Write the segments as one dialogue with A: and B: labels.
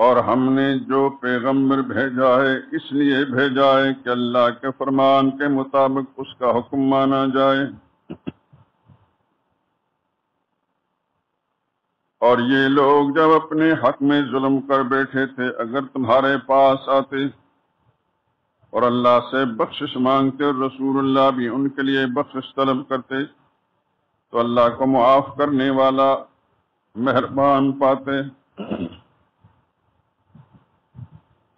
A: और हमने जो पैगंबर भेजा है, इसलिए भेजा है कि अल्लाह के फरमान के मुताबिक उसका हुक्म माना जाए। और ये लोग जब अपने हक में जुल्म कर बैठे थे, अगर तुम्हारे पास आते और अल्लाह से बख्शिश मांगते और रसूलुल्लाह भी उनके लिए बख्शिश तलब करते तो अल्लाह को मुआफ करने वाला मेहरबान पाते।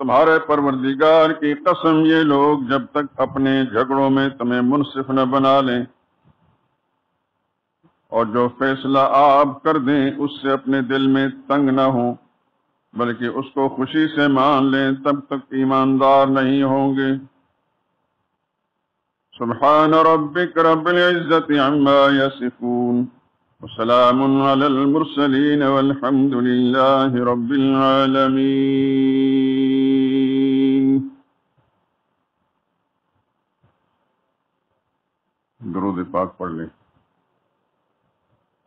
A: तुम्हारे परवरदिगार की कसम, ये लोग जब तक अपने झगड़ों में तुम्हें मुनसिफ न बना लें और जो फैसला आप कर दें, उससे अपने दिल में तंग न हो, बल्कि उसको खुशी से मान लें, तब तक ईमानदार नहीं होंगे। सुबहान रब्बिक रब्बिल इज्जति अम्मा यसिफून। वसलाम अलल मुरसलीन, वल्हम्दुलिल्लाहि दरूद पाक पढ़ लें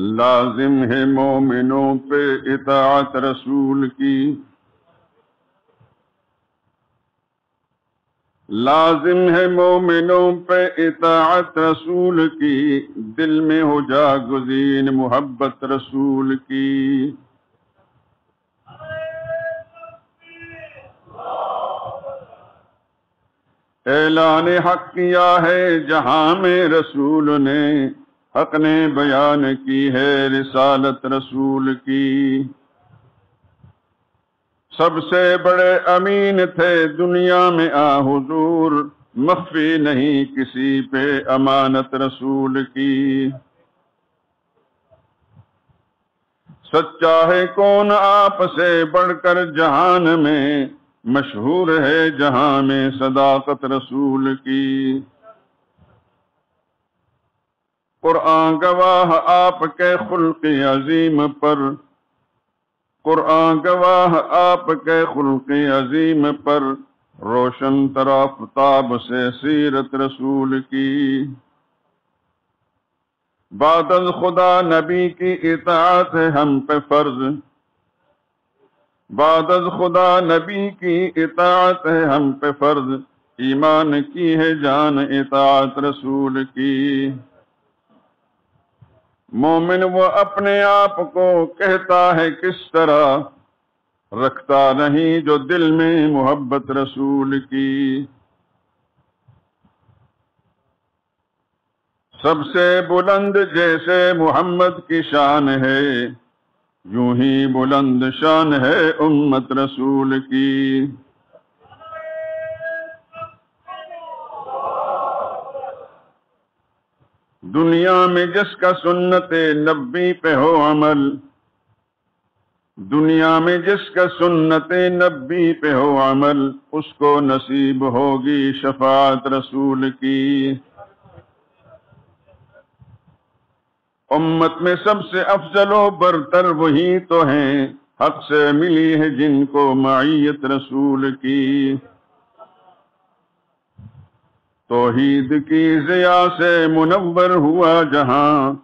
A: लाजिम है मोमिनों पे इताअत रसूल की। लाजिम है मोमिनों पे इतात रसूल की, दिल में हो जा गुजीन मोहब्बत रसूल की। ऐलान हक किया है जहाँ में रसूल ने हक ने बयान की है रिसालत रसूल की। सबसे बड़े अमीन थे दुनिया में, आ हुजूर, मख्फी नहीं किसी पे अमानत रसूल की। सच्चा है कौन आप से बढ़कर जहान में, मशहूर है जहाँ में सदाकत रसूल की।
B: कुरान गवाह आपके खुल्क अजीम पर। कुरान गवाह आपके खुल्क अजीम पर। रोशन तराफताब से सीरत रसूल की। बादल खुदा नबी की इतात है हम पे फ़र्ज़। बादल खुदा नबी की इतात है हम पे फ़र्ज़। ईमान की है जान इतात रसूल की। मोमिन वो अपने आप को कहता है, किस तरह? रखता नहीं जो दिल में मोहब्बत रसूल की। सबसे बुलंद जैसे मोहम्मद की शान है, यूँ ही बुलंद शान है उम्मत रसूल की। दुनिया में जिसका सुन्नत नबी पे हो अमल। दुनिया में जिसका सुन्नत नबी पे हो अमल। उसको नसीब होगी शफात रसूल की। उम्मत में सबसे अफजलो बरतर वही तो हैं। हक से मिली है जिनको माइत रसूल की। तोहीद की जिया से मुनव्वर हुआ जहाँ।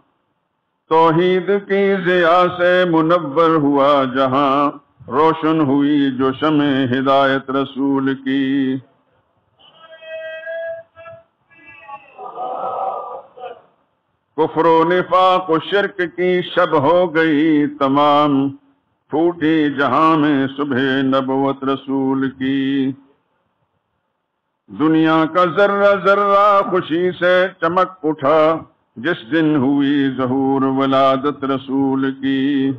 B: तोहीद की जिया से मुनव्वर हुआ जहाँ। रोशन हुई जो शम हिदायत रसूल की। कुफरो निफाक शिरक की शब हो गई तमाम। फूटी जहाँ में सुबह नबवत रसूल की। दुनिया का जर्रा जर्रा खुशी से चमक उठा, जिस दिन हुई जहूर वलादत रसूल की।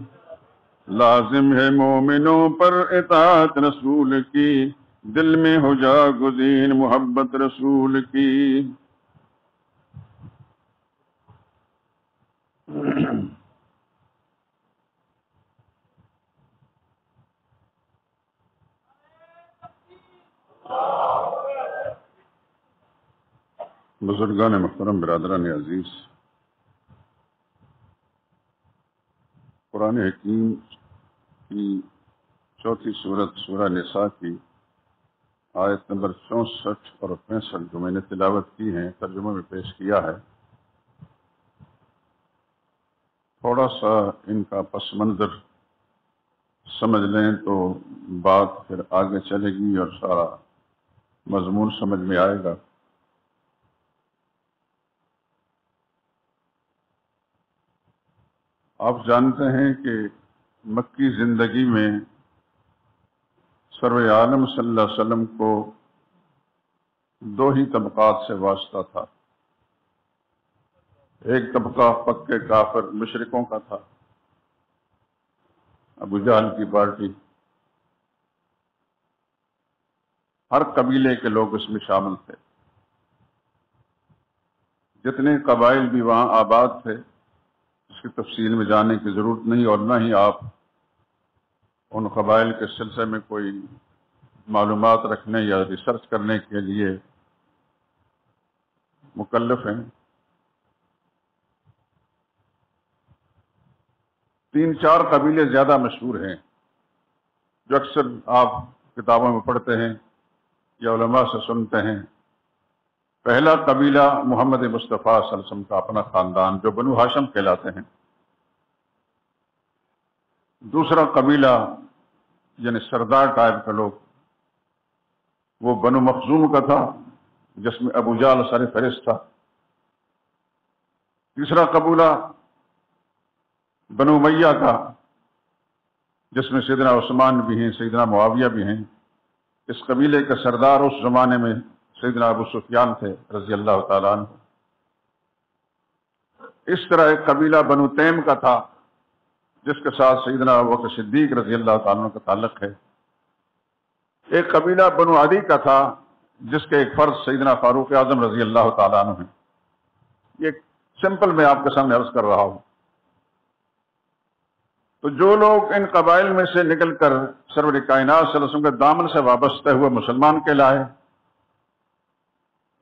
B: लाजिम है मोमिनों पर इतात रसूल की, दिल में हो जा गुजीन मोहब्बत रसूल की। बुजुर्गान मुहतरम बरदरान अज़ीज़ कुरान हकीम की चौथी सूरत सूरह निसा की आयत नंबर चौंसठ और पैंसठ जो मैंने तिलावत की है तर्जुमे में पेश किया है थोड़ा सा इनका पस मंज़र समझ लें तो बात फिर आगे चलेगी और सारा मजमून समझ में आएगा आप जानते हैं कि मक्की ज़िंदगी में सर्व आलम वसल्लम को दो ही तबक़ात से वास्ता था। एक तबका पक्के काफर मुशरकों का था, अबू जहल की पार्टी। हर कबीले के लोग इसमें शामिल थे। जितने कबाइल भी वहाँ आबाद थे इसकी तफसील में जाने की ज़रूरत नहीं और न ही आप उन कबाइल के सिलसिले में कोई मालूम रखने या रिसर्च करने के लिए मुकलफ हैं। तीन चार कबीले ज़्यादा मशहूर हैं जो अक्सर आप किताबों में पढ़ते हैं या से सुनते हैं। पहला कबीला मोहम्मद मुस्तफ़ा सलसम का अपना ख़ानदान, जो बनु हाशम कहलाते हैं। दूसरा कबीला, यानी सरदार टाइप का लोग, वो बनु मखजूम का था, जिसमें अबूजाल सर फहरिस्त था। तीसरा कबूला, बनु मैया का, जिसमें सैदना उस्मान भी हैं सैदना मुआविया भी हैं। इस कबीले के सरदार उस जमाने में सैदना अबू सुफियान थे रज़ी अल्लाह तला इस तरह एक कबीला बनु तैम का था, जिसके साथ सईदना वक्त सिद्दीक रज़ी अल्लाह तला का ताल्लुक है। एक कबीला बनु आदि का था, जिसके एक फ़र्ज़ सईदना फारूक आज़म रज़ी अल्लाह तला है। ये सिंपल मैं आपके सामने अर्ज़ कर रहा हूँ। तो जो लोग इन कबाइल में से निकलकर सरवर कायनात के दामन से वाबस्ते हुए मुसलमान कहलाए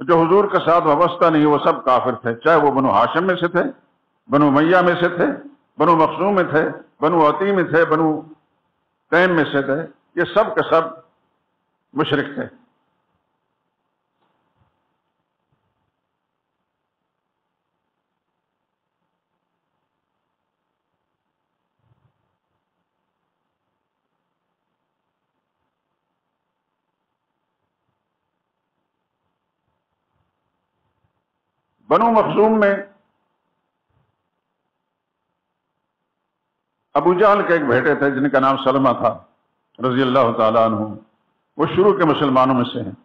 B: जो हुजूर के साथ वाबस्ता नहीं, वो सब काफिर थे। चाहे वो बनो हाशम में से थे, बनो मैया में से थे, बनो मखसूम में थे, बनो अती में थे, बनु कैम में से थे, ये सब के सब मुशरक थे। बनो मखजूम में। अबू जहल के एक बेटे थे, जिनका नाम सलमा था रज़ी अल्लाह तु वो शुरू के मुसलमानों में से हैं।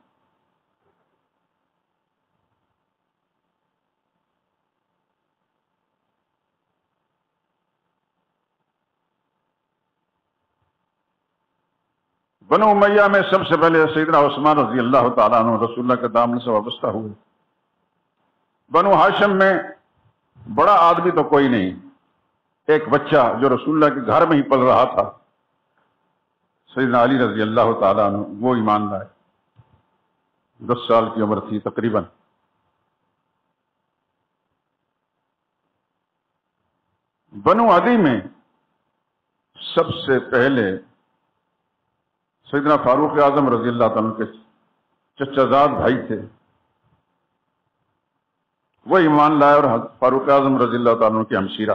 B: बनो उमैया में सबसे पहले सैदना उस्मान रज़ी अल्लाह तु रसुल्ला के दामन से वाबस्ता हुए। बनु हाशम में बड़ा आदमी तो कोई नहीं। एक बच्चा जो रसुल्ला के घर में ही पल रहा था सैदना अली रज़ी अल्लाह तु वो दस साल की उम्र थी तकरीबन। बनु आदि में सबसे पहले सैदना फारूक आज़म रज़ी अल्लाह के चचाजाद भाई थे। वो ईमान लाए और फारूक आज़म रजील्ला की हमशीरा।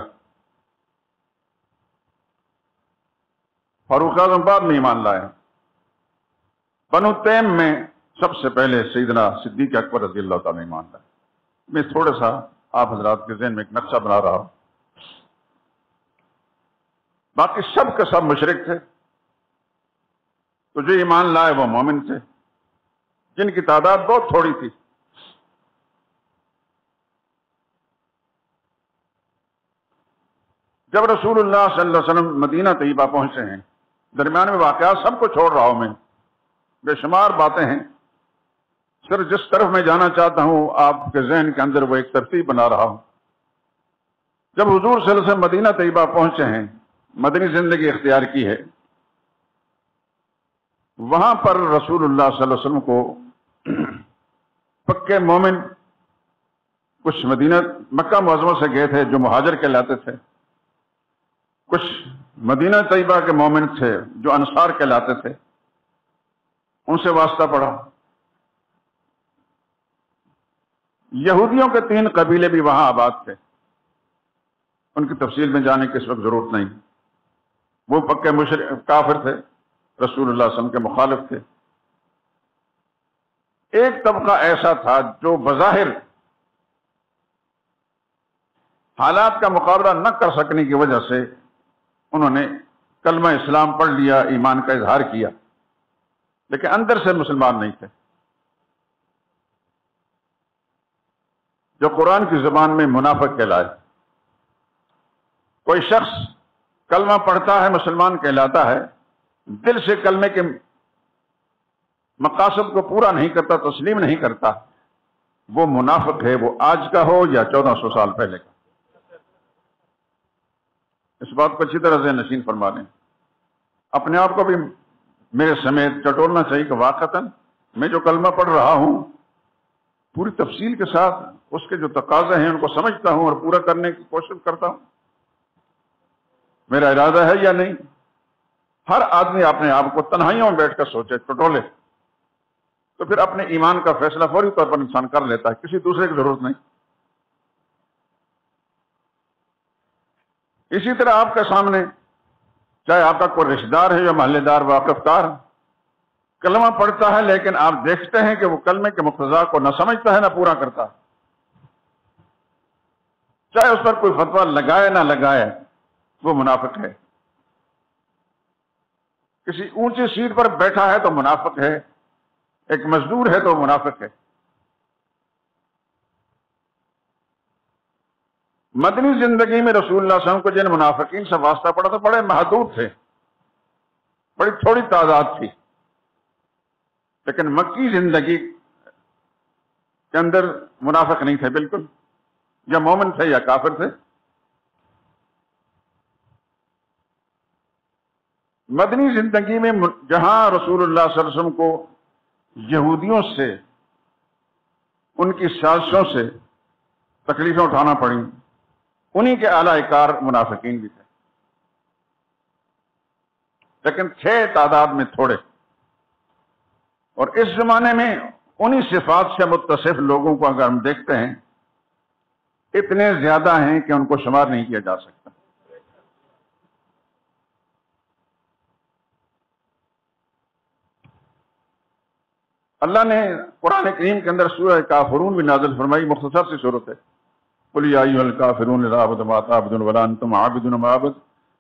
B: फारूक आज़म बाद में ईमान लाए। बनु तैम में सबसे पहले सईदना सिद्दीक अकबर रज़ी अल्लाह ईमान लाए। मैं थोड़ा सा आप हजरात के जहन में एक नक्शा बना रहा हूँ। बाकी सब के सब मुशरक थे। तो जो ईमान लाए वो मोमिन थे। जिनकी तादाद बहुत थोड़ी थी। जब अलैहि वसल्लम मदीना तयबा पहुँचे हैं, दरमियान में वाकया सबको छोड़ रहा हूँ मैं। बेशुमार बातें हैं। सिर्फ़ जिस तरफ़ मैं जाना चाहता हूँ, आपके जहन के अंदर वो एक तरतीब बना रहा हूँ। जब हजूर से मदीना तयबा पहुँचे हैं, मदनी ज़िंदगी इख्तियार की है, वहाँ पर रसूलुल्लाह वसल्लम को पक्के मोमिन कुछ मदीना, मक्का मुआजमों से गए थे, जो मुहाजर कहलाते थे। कुछ मदीना तयबा के मोमिन थे, जो अंसार कहलाते थे, उनसे वास्ता पड़ा। यहूदियों के तीन कबीले भी वहाँ आबाद थे। उनकी तफसील में जाने की इस वक्त ज़रूरत नहीं। वो पक्के मुशर, काफिर थे रसूल के मुखालिफ थे। एक तबका ऐसा था, जो बज़ाहिर हालात का मुकाबला न कर सकने की वजह से उन्होंने कलमा इस्लाम पढ़ लिया, ईमान का इजहार किया। लेकिन अंदर से मुसलमान नहीं थे। जो कुरान की जबान में मुनाफक कहलाए। कोई शख्स कलमा पढ़ता है, मुसलमान कहलाता है, दिल से कलमे के मकासद को पूरा नहीं करता, तस्लीम नहीं करता, वो मुनाफक है, वो आज का हो या चौदह सौ साल पहले का। इस बात को अच्छी तरह से नशीन फरमा लें अपने आप को भी मेरे समेत चटोलना चाहिए कि वाकता मैं जो कलमा पढ़ रहा हूँ, पूरी तफसील के साथ उसके जो तकाजे हैं उनको समझता हूँ और पूरा करने की कोशिश करता हूँ। मेरा इरादा है या नहीं? हर आदमी अपने आप को तनहाइयों में बैठकर सोचे, टटोले। तो फिर अपने ईमान का फैसला फौरी तौर पर इंसान कर लेता है, किसी दूसरे की ज़रूरत नहीं। इसी तरह आपके सामने, चाहे आपका कोई रिश्तेदार है या महल्लेदार वाकफदार कलमा पढ़ता है, लेकिन आप देखते हैं कि वो कलमे के मुख्तजा को न समझता है, ना पूरा करता है। चाहे उस पर कोई फतवा लगाए, ना लगाए, वो मुनाफिक है। किसी ऊँची सीट पर बैठा है तो मुनाफिक है। एक मजदूर है तो मुनाफिक है। मदनी ज़िंदगी में रसूल को जिन मुनाफिकीन से वास्ता पड़ा तो बड़े महदूद थे। बड़ी थोड़ी तादाद थी। लेकिन मक्की ज़िंदगी के अंदर मुनाफिक नहीं थे, बिल्कुल। या मोमिन थे या काफिर थे। मदनी ज़िंदगी में जहाँ रसूलुल्लाह को यहूदियों से, उनकी साजिशों से तकलीफें उठाना पड़ी उन्हीं के आलाकार मुनाफिकीन भी थे। लेकिन थे तादाद में थोड़े। और इस जमाने में उन्हीं सिफात से मुतसिफ लोगों को अगर हम देखते हैं, इतने ज़्यादा हैं कि उनको शुमार नहीं किया जा सकता। अल्लाह ने कुरान करीम के अंदर सूरह काफरून भी नाजिल फरमाई, मुख्तसर से सूरत है। पुलियाबद वला तुम आबिदुन माबद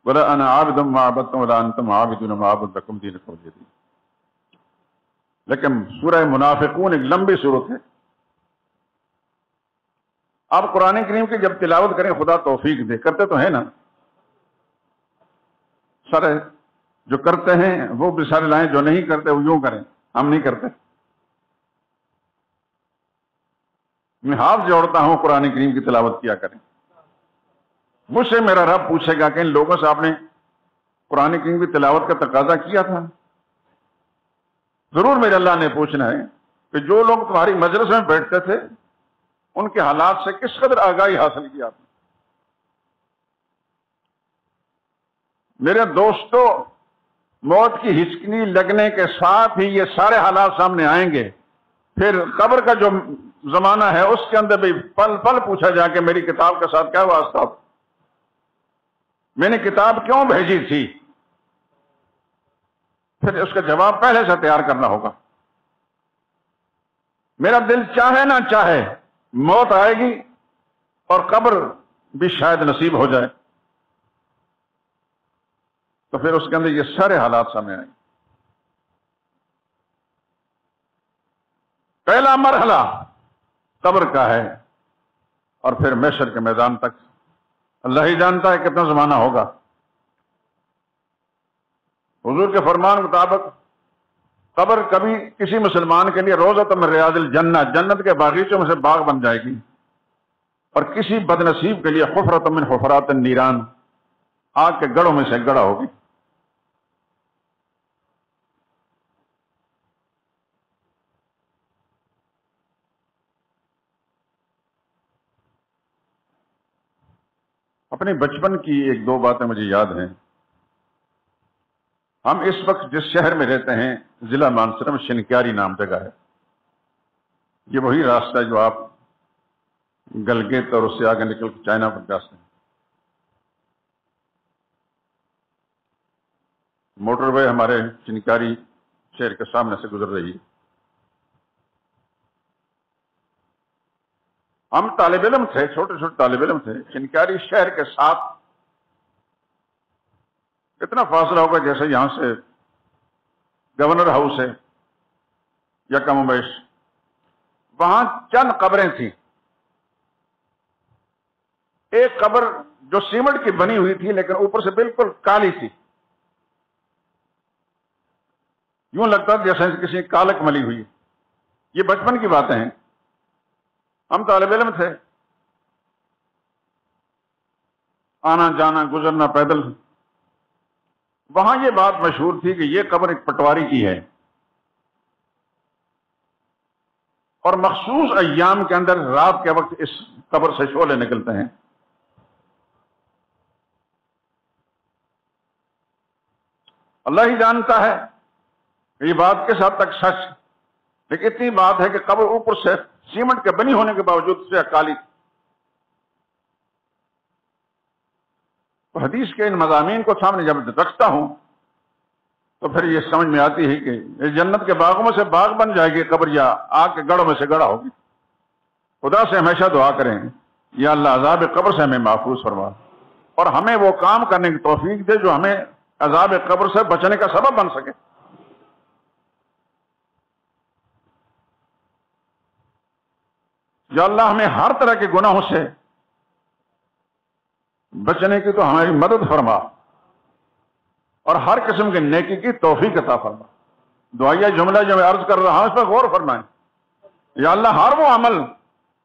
B: वला अना आबिदम माबद वला तुम आबिदुन माबद रकम दीन लेकिन सूरह मुनाफिकून एक लंबी सूरत है आप कुरान करीम की जब तिलावत करें खुदा तोफीक दे करते तो है ना सर जो करते हैं वो भी सारे लाएँ जो नहीं करते वो यूँ करें हम नहीं करते मैं हाथ जोड़ता हूँ, कुरान करीम की तिलावत किया करें। मुझसे मेरा रब पूछेगा कि इन लोगों से आपने कुरान करीम की तिलावत का तकाजा किया था? ज़रूर मेरे अल्लाह ने पूछना है कि जो लोग तुम्हारी मजलिस में बैठते थे, उनके हालात से किस कदर आगाही हासिल की आपने? मेरे दोस्तों, मौत की हिचकनी लगने के साथ ही ये सारे हालात सामने आएँगे। फिर कब्र का जो जमाना है, उसके अंदर भी पल पल पूछा जाके मेरी किताब के साथ क्या वास्ता मैंने किताब क्यों भेजी थी? फिर उसका जवाब पहले से तैयार करना होगा। मेरा दिल चाहे ना चाहे, मौत आएगी और कब्र भी शायद नसीब हो जाए। तो फिर उसके अंदर ये सारे हालात सामने आएँगे। पहला मरहला कब्र का है और फिर मैशर के मैदान तक। अल्लाह ही जानता है कितना जमाना होगा। हुजूर के फरमान मुताबिक कब्र कभी किसी मुसलमान के लिए रोजा तो रियादिल जन्नत जन्नत के बागीचों में से बाग बन जाएगी और किसी बदनसीब के लिए खुफरत मिन खुफरात नीरान आग के गढ़ों में से गड़ा होगी। अपने बचपन की एक दो बातें मुझे याद हैं। हम इस वक्त जिस शहर में रहते हैं, जिला मानसर में शिनक्यारी नाम जगह है। ये वही रास्ता जो आप गलगेत और उससे आगे निकल चाइना पर जा सकते हैं। मोटरवे हमारे चिनकारी शहर के सामने से गुजर रही है। हम तालब इलम थे छोटे छोटे तालब इलम थे, चिनकारी शहर के साथ कितना फासला होगा जैसे यहाँ से गवर्नर हाउस है, या कमोबेश वहाँ चंद कब्रें थी। एक कब्र जो सीमेंट की बनी हुई थी, लेकिन ऊपर से बिल्कुल काली थी। यूँ लगता जैसे किसी कालक मली हुई ये बचपन की बातें हैं। हम तालब इलम थे। आना, जाना, गुजरना, पैदल। वहाँ यह बात मशहूर थी कि यह कब्र एक पटवारी की है। और मखसूस अयाम के अंदर रात के वक्त इस कब्र से शोले निकलते हैं। अल्लाह ही जानता है, ये बात किस हद तक सच। लेकिन इतनी बात है कि कब्र ऊपर से सीमेंट के बनी होने के बावजूद से अकाली तो हदीस के इन मजामी को सामने जब रखता हूँ तो फिर ये समझ में आती है कि जन्नत के बागों में से बाग बन जाएगी, कब्र या आग के गढ़ों में से गड़ा होगी। खुदा से हमेशा दुआ करें, या अल्लाह अजाब कब्र से हमें महफूज फरमा। और हमें वो काम करने की तोफीक दे जो हमें अजाब कब्र से बचने का सबब बन सके। या अल्लाह हमें हर तरह के गुनाहों से बचने की तो हमारी मदद फरमा और हर किस्म की नेकी की तोहफी कता फरमा। दुआया जुमला जो मैं अर्ज़ कर रहा हूँ, इस पर गौर फरमाए। या अल्लाह, हर वो अमल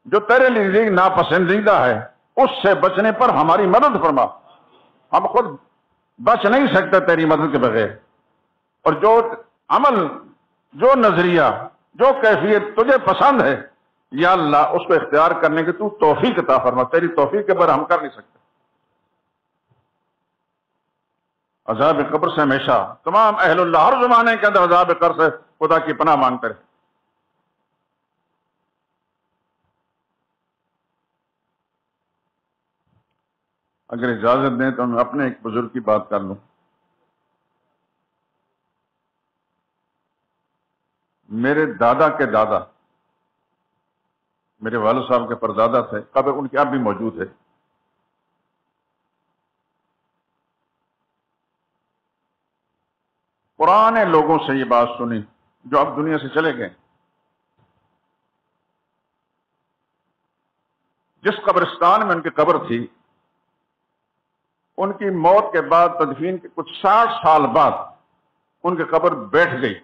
B: जो तेरे लिए नापसंदीदा है, उससे बचने पर हमारी मदद फरमा। हम खुद बच नहीं सकते तेरी मदद के बगैर। और जो अमल, जो नज़रिया, जो कैफियत तुझे पसंद है या अल्लाह उसको इख्तियार करने की तू तोहफी कता फरमा, तेरी तोहफी के पर हम कर नहीं सकते। अजाब कब्र से हमेशा, तमाम अहल्ला हर जमाने के अंदर अजाब कर से खुदा की पनाह मांगते रहे। अगर इजाज़त दें तो मैं अपने एक बुज़ुर्ग की बात कर लूँ। मेरे दादा के दादा मेरे वाल साहब के परदादा थे कब्र उनके अब भी मौजूद है। पुराने लोगों से ये बात सुनी, जो अब दुनिया से चले गए। जिस कब्रिस्तान में उनकी कब्र थी, उनकी मौत के बाद तदफीन के कुछ साठ साल बाद उनकी कब्र बैठ गई।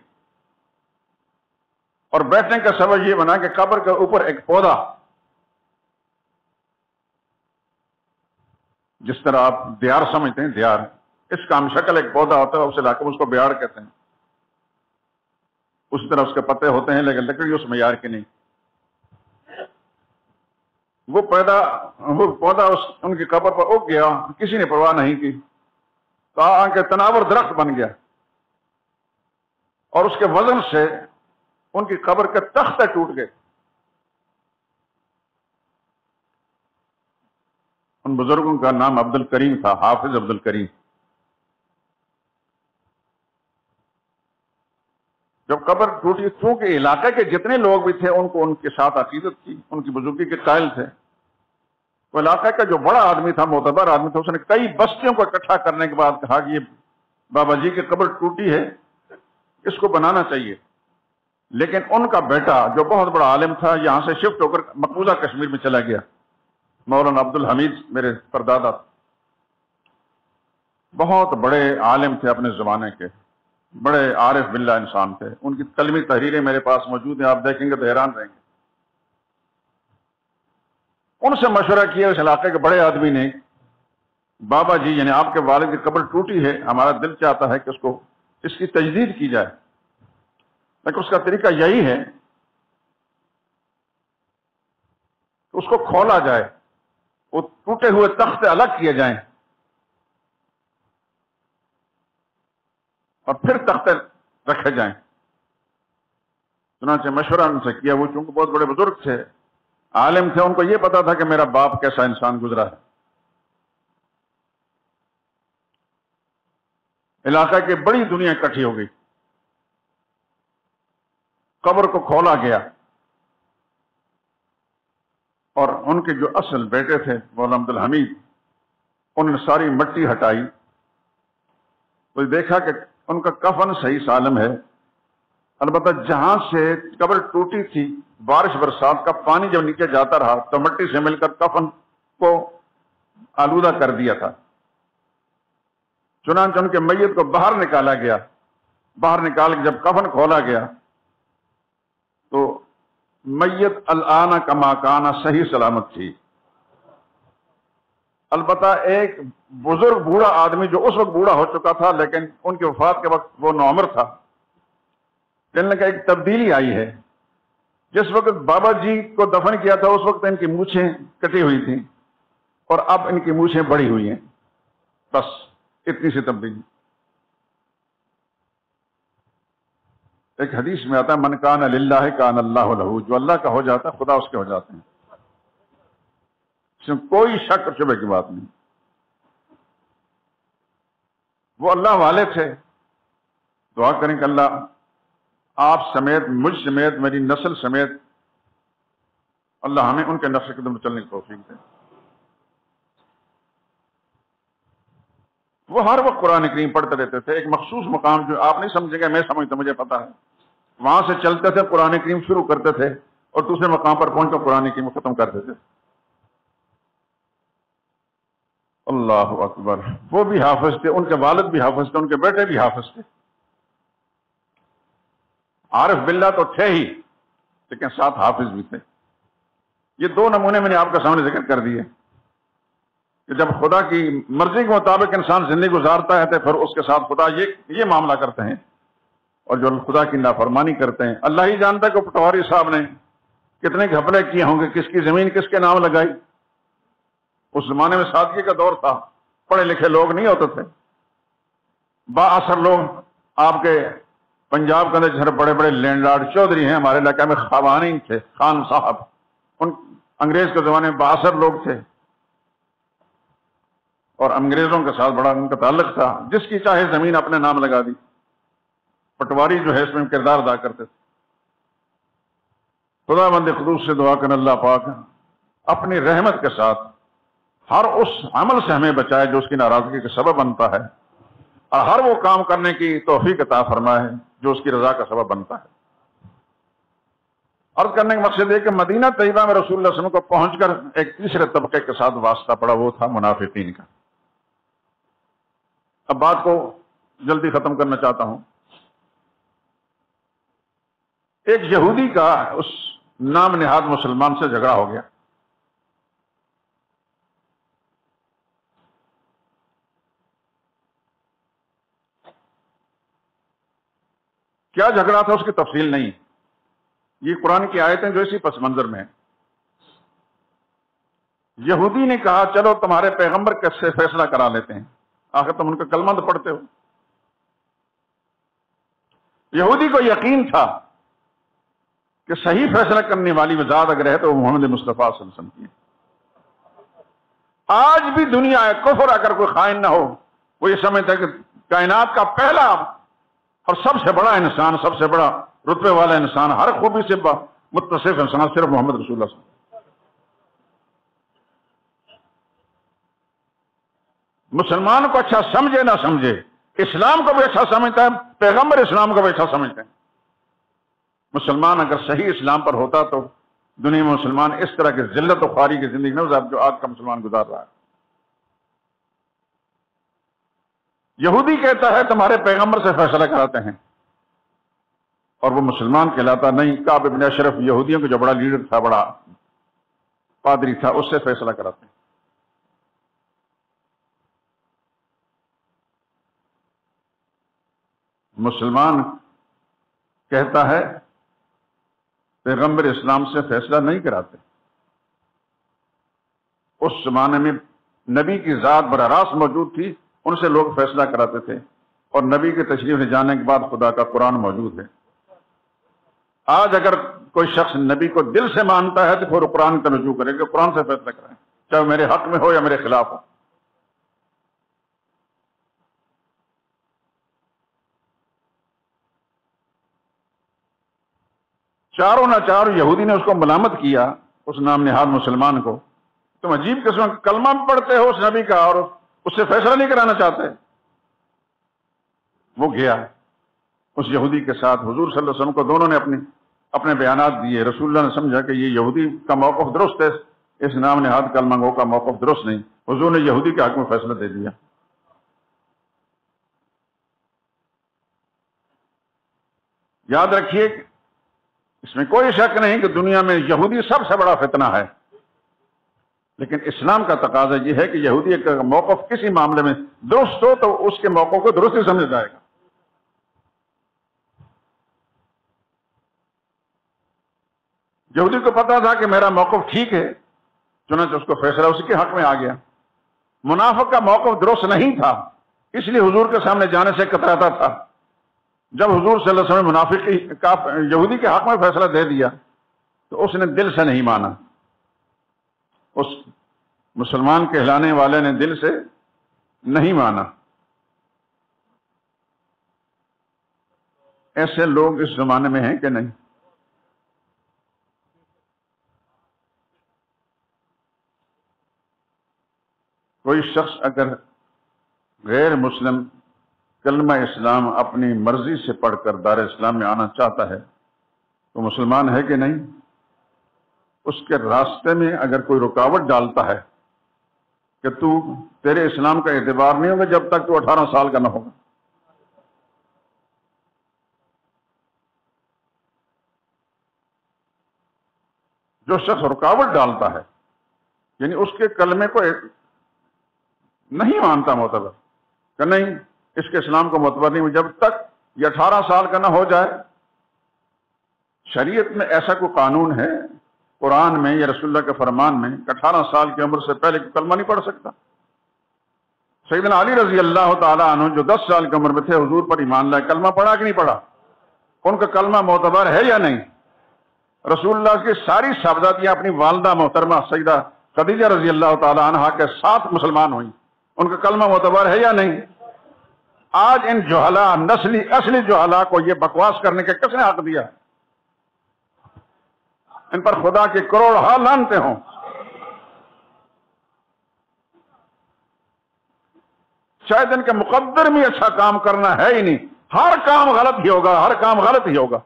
B: और बैठने का सबब यह बना कि कब्र के ऊपर एक पौधा, जिस तरह आप दियार समझते हैं, दियार। इसका हम शक्ल एक पौधा होता है, उसे लाकर उसको बिहार कहते हैं। उस तरह उसके पत्ते होते हैं, लेकिन लकड़ी उस मैार की नहीं। वो पैदा, वो पौधा उस, उनकी कब्र पर उग गया, किसी ने परवाह नहीं की। तो आके तनावर दरख्त बन गया। और उसके वज़न से उनकी कब्र के तख्त टूट गए। उन बुज़ुर्गों का नाम अब्दुल करीम था, हाफिज अब्दुल करीम। जब कब्र टूटी, चूँकि इलाके के जितने लोग भी थे, उनको उनके साथ अकीदत थी उनकी बुजुर्गी के कायल थे। तो इलाके का जो बड़ा आदमी था, मोतबर आदमी था, उसने कई बस्तियों को इकट्ठा करने के बाद कहा कि ये बाबा जी की कब्र टूटी है, इसको बनाना चाहिए। लेकिन उनका बेटा, जो बहुत बड़ा आलिम था, यहाँ से शिफ्ट होकर मकबूजा कश्मीर में चला गया। मौलाना अब्दुल हमीद, मेरे परदादा। बहुत बड़े आलिम थे अपने जमाने के। बड़े आरिफ बिल्ला इंसान थे। उनकी कलमी तहरीरें मेरे पास मौजूद हैं, आप देखेंगे तो हैरान रहेंगे। उनसे मशवरा किया, उस इलाके के बड़े आदमी ने, बाबा जी, यानी आपके वालिद की कब्र टूटी है, हमारा दिल चाहता है कि उसको, इसकी तजदीद की जाए। लेकिन उसका तरीका यही है कि उसको खोला जाए, वो टूटे हुए तख्त अलग किए जाएँ और फिर तख्ते रखे जाएँ। चुनाचे मशवरा उनसे किया, वो चूँकि बहुत बड़े बुज़ुर्ग थे, आलिम थे, उनको ये पता था कि मेरा बाप कैसा इंसान गुजरा है। इलाका की बड़ी दुनिया इकट्ठी हो गई। कब्र को खोला गया। और उनके जो असल बेटे थे, मौला अब्दुल हमीद, उन्होंने सारी मट्टी हटाई। तो देखा कि उनका कफन सही सालम है। अलबत् जहाँ से कब्र टूटी थी, बारिश बरसात का पानी जब नीचे जाता रहा तो मट्टी से मिलकर कफन को आलूदा कर दिया था। चुनाच उनके मैयत को बाहर निकाला गया। बाहर निकाल के जब कफन खोला गया तो अलाना का माकाना सही सलामत थी। अलबत् एक बुज़ुर्ग बूढ़ा आदमी जो उस वक्त बूढ़ा हो चुका था, लेकिन उनकी वफात के वक्त वो नौमर था। कहने का एक तब्दीली आई है। जिस वक्त बाबा जी को दफन किया था, उस वक्त इनकी मूछें कटी हुई थी और अब इनकी मूछें बड़ी हुई हैं। बस, इतनी सी तब्दीली। एक हदीस में आता है, मन कान अल्लाह कान अल्लाह लहू जो अल्लाह का हो जाता है, खुदा उसके हो जाते हैं। इसमें कोई शक और शुभ की बात नहीं। वो अल्लाह वाले थे। दुआ करें कि अल्लाह, आप समेत, मुझ समेत, मेरी नस्ल समेत, अल्लाह हमें उनके नक्श कदम चलने की तोफीक दे। वो हर वक्त कुरान करीम पढ़ते रहते थे। एक मखसूस मकाम जो आप नहीं समझेंगे, मैं समझता मुझे पता है। वहाँ से चलते थे, कुरान करीम शुरू करते थे और दूसरे मकाम पर पहुंचकर कुरान करीम खत्म करते थे। अल्लाह अकबर। वो भी हाफज थे, उनके वालद भी हाफज थे, उनके बेटे भी हाफज थे। आरिफ बिल्ला तो थे ही, लेकिन साथ हाफिज भी थे। ये दो नमूने मैंने आपके सामने ज़िक्र कर दिए। कि जब खुदा की मर्ज़ी के मुताबिक इंसान ज़िंदगी गुजारता है तो फिर उसके साथ खुदा ये ये मामला करते हैं और जो खुदा की नाफरमानी करते हैं। अल्लाह ही जानता है कि पटवारी साहब ने कितने घपले किए होंगे, किसकी ज़मीन किसके नाम लगाई। उस जमाने में सादगी का दौर था पढ़े लिखे लोग नहीं होते थे। बासर लोग, आपके पंजाब के अंदर जिस बड़े बड़े लैंडलॉर्ड चौधरी हैं, हमारे इलाके में खवानी थे, खान साहब। उन अंग्रेज़ के जमाने में बासर लोग थे। और अंग्रेज़ों के साथ बड़ा उनका ताल्लुक था, जिसकी चाहे ज़मीन अपने नाम लगा दी। पटवारी जो है इसमें किरदार अदा करते थे। खुदा बंद खलूस से दुआ कर अल्लाह पाक, अपनी रहमत के साथ हर उस अमल से हमें बचाए जो उसकी नाराज़गी का सबब बनता है। और हर वो काम करने की तोहफी का अता फरमाए, जो उसकी रजा का सबब बनता है। अर्ज़ करने का मकसद है कि मदीना तयबा में रसूल को पहुंचकर एक तीसरे तबके के साथ वास्ता पड़ा, वो था मुनाफिकीन का। अब बात को जल्दी खत्म करना चाहता हूँ। एक यहूदी का उस नाम निहाद मुसलमान से झगड़ा हो गया। क्या झगड़ा था उसकी तफसील नहीं। ये कुरान की आयतें जो इसी पस मंजर में है। यहूदी ने कहा, चलो तुम्हारे पैगंबर कैसे फैसला करा लेते हैं? आखिर तुम उनका कलमा तो पढ़ते हो। यहूदी को यकीन था कि सही फैसला करने वाली वजात अगर है तो मोहम्मद मुस्तफ़ा की आज भी दुनिया है कुफर अगर कोई खाइन ना हो, वो ये समझता कि कायनात का पहला और सबसे बड़ा इंसान, सबसे बड़ा रुतबे वाला इंसान, हर खूबी से मुतसिफ इंसान सिर्फ़ मोहम्मद रसूल मुसलमान को अच्छा समझे, ना समझे। इस्लाम को भी अच्छा समझता है, पैगंबर इस्लाम को भी अच्छा समझते हैं। मुसलमान अगर सही इस्लाम पर होता तो दुनिया में मुसलमान इस तरह की जिल्लत और खारी की ज़िंदगी नहीं जो आज का मुसलमान गुजार रहा है। यहूदी कहता है, तुम्हारे पैगंबर से फैसला कराते हैं। और वो मुसलमान कहलाता नहीं। काब इबन अशरफ यहूदियों का जो बड़ा लीडर था, बड़ा पादरी था, उससे फैसला कराते हैं। मुसलमान कहता है, पैगंबर इस्लाम से फैसला नहीं कराते। उस जमाने में नबी की जात बरा रास्त मौजूद थी, उनसे लोग फैसला कराते थे। और नबी के तशरीफ़ ले जाने के बाद खुदा का कुरान मौजूद है। आज अगर कोई शख्स नबी को दिल से मानता है तो फिर कुरान का रजू करेगा, कुरान से फैसला करें चाहे मेरे हक में हो या मेरे खिलाफ हो। चारों ना चारों यहूदी ने उसको मलामत किया, उस नाम निहाद मुसलमान को। तुम अजीब किस्म कलमा पढ़ते हो उस नबी का और उससे फैसला नहीं कराना चाहते। वो गया, उस यहूदी के साथ हजूर वसल्लम को दोनों ने अपनी, अपने बयान दिए। रसूल्ला ने समझा कि ये यहूदी का मौकफ दुरुस्त है, इस नाम ने हाथ कलमंगो का मौकफ दुरुस्त नहीं। हजूर ने यहूदी के हक में फैसला दे दिया। याद रखिए इसमें कोई शक नहीं कि दुनिया में यहूदी सबसे बड़ा फितना है। लेकिन इस्लाम का तकाजा यह है कि यहूदी का मौकफ किसी मामले में दुरुस्त हो तो उसके मौकों को दुरुस्त ही समझ जाएगा। यहूदी को पता था कि मेरा मौकफ ठीक है, चुनाच उसको फैसला उसी के हक में आ गया। मुनाफक का मौकफ दुरुस्त नहीं था, इसलिए हुजूर के सामने जाने से कतराता था। जब हजूर सल्लल्लाहु मुनाफिक का, यहूदी के हक में फैसला दे दिया तो उसने दिल से नहीं माना। उस मुसलमान कहलाने वाले ने दिल से नहीं माना। ऐसे लोग इस जमाने में हैं कि नहीं? कोई शख्स अगर गैर मुस्लिम कलमा इस्लाम अपनी मर्ज़ी से पढ़कर दार इस्लाम में आना चाहता है तो मुसलमान है कि नहीं? उसके रास्ते में अगर कोई रुकावट डालता है कि तू तेरे इस्लाम का एतबार नहीं होगा जब तक तू अठारह साल का ना होगा। जो शख्स रुकावट डालता है, यानी उसके कलमे को नहीं मानता मोतबर, कि नहीं इसके इस्लाम को मोतबर नहीं जब तक ये अठारह साल का ना हो जाए, शरीयत में ऐसा कोई कानून है, कुरान में या रसुल्ला के फरमान में अठारह साल की उम्र से पहले कलमा नहीं पढ़ सकता? सईदन अली रज़ी अल्लाह तु जो दस साल की उम्र में थे, हजूर पर ईमान लाए, कलमा पढ़ा कि नहीं पढ़ा? उनका कलमा मोतबर है या नहीं? रसूल्ला की सारी शहजादियाँ अपनी वालदा मोहतरमा सईदा खदीजा रज़ी अल्लाह तहा के साथ मुसलमान हुई। उनका कलमा मोतबर है या नहीं? आज इन जोहला, नस्ली, असली जोहला को ये बकवास करने के किसने हक दिया? इन पर खुदा के करोड़ हाल लानते हों। शायद इनके मुकद्दर में अच्छा काम करना है ही नहीं। हर काम गलत ही होगा, हर काम गलत ही होगा।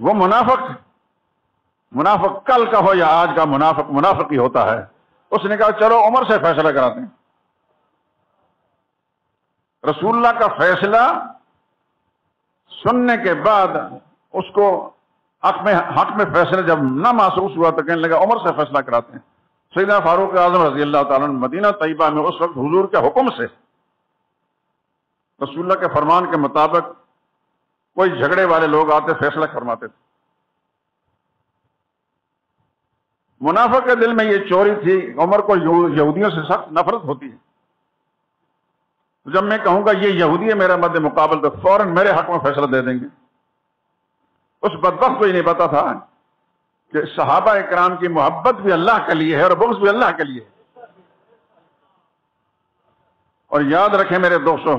B: वो मुनाफक मुनाफक कल का हो या आज का मुनाफक मुनाफक ही होता है। उसने कहा, चलो, उमर से फैसला कराते हैं। रसूल्ला का फैसला सुनने के बाद उसको हक में हक में फैसला जब ना महसूस हुआ तो कहने लगा, उमर से फैसला कराते हैं। सैदा फारूक आज़म रज़ी अल्लाह मदीना तयबा में उस वक्त हजूर के हुक्म से रसूल्ला के फरमान के मुताबिक कोई झगड़े वाले लोग आते, फैसला फरमाते थे। मुनाफा के दिल में ये चोरी थी, उमर को यहूदियों से सख्त नफरत होती है। तो जब मैं कहूँगा, ये यहूदी है मेरा मध्य मुकाबल तो फ़ौरन मेरे हक में फैसला दे देंगे। उस बदबक को ही नहीं पता था कि सहाबा इकराम की मोहब्बत भी अल्लाह के लिए है और बुक्स भी अल्लाह के लिए है। और याद रखें मेरे दोस्तों,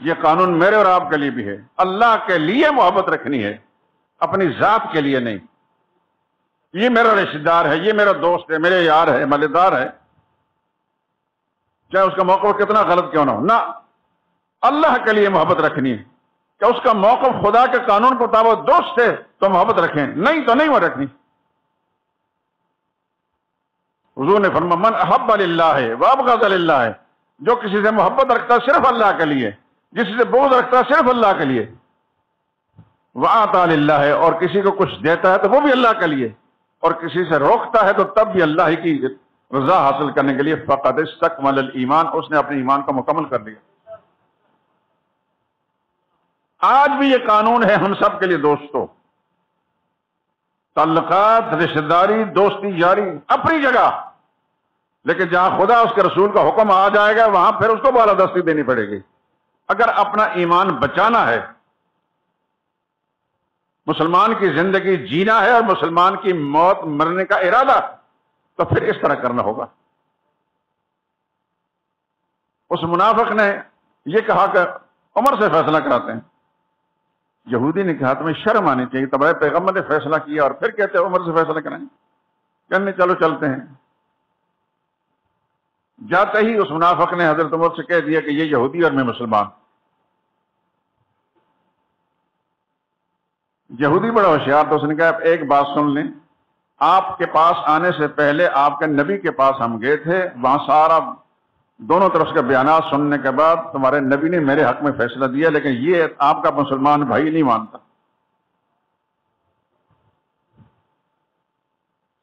B: ये कानून मेरे और आपके लिए भी है। अल्लाह के लिए मोहब्बत रखनी है, अपनी जात के लिए नहीं। ये मेरा रिश्तेदार है, ये मेरा दोस्त है, मेरे यार है मलेदार है। चाहे उसका मौका कितना गलत क्यों ना हो? ना, अल्लाह के लिए मोहब्बत रखनी है। क्या उसका मौका खुदा के कानून के मुताबिक दोस्त है तो मोहब्बत रखें। नहीं तो नहीं वो रखनी। हजूर ने फरमा मन अहब अल्लाह है वाब गजल्ला है जो किसी से मोहब्बत रखता है, सिर्फ़ अल्लाह के लिए। जिससे बोझ रखता है, सिर्फ़ अल्लाह के लिए। वह है और किसी को कुछ देता है तो वो भी अल्लाह के लिए। और किसी से रोकता है तो तब भी अल्लाह की रजा हासिल करने के लिए फ़कत तकमल ईमान, उसने अपने ईमान को मुकम्मल कर लिया। आज भी ये कानून है हम सब के लिए, दोस्तों। तल्लकात, रिश्तेदारी, दोस्ती जारी अपनी जगह। लेकिन जहाँ खुदा उसके रसूल का हुक्म आ जाएगा, वहाँ फिर उसको बालादस्ती देनी पड़ेगी। अगर अपना ईमान बचाना है मुसलमान की ज़िंदगी जीना है और मुसलमान की मौत मरने का इरादा तो फिर इस तरह करना होगा। उस मुनाफिक ने यह कहा कि उमर से फैसला कराते हैं। यहूदी ने कहा, तुम्हें शर्म आनी चाहिए। तब पैगंबर ने फैसला किया और फिर कहते हैं, उमर से फैसला कराएँ। कहने चलो चलते हैं। जाते ही उस मुनाफक ने हज़रत उमर से कह दिया कि ये यहूदी और मैं मुसलमान। यहूदी बड़ा होशियार तो उसने कहा, एक बात सुन लें। आपके पास आने से पहले आपके नबी के पास हम गए थे। वहाँ सारा दोनों तरफ़ के बयान सुनने के बाद तुम्हारे नबी ने मेरे हक में फैसला दिया, लेकिन ये आपका मुसलमान भाई नहीं मानता।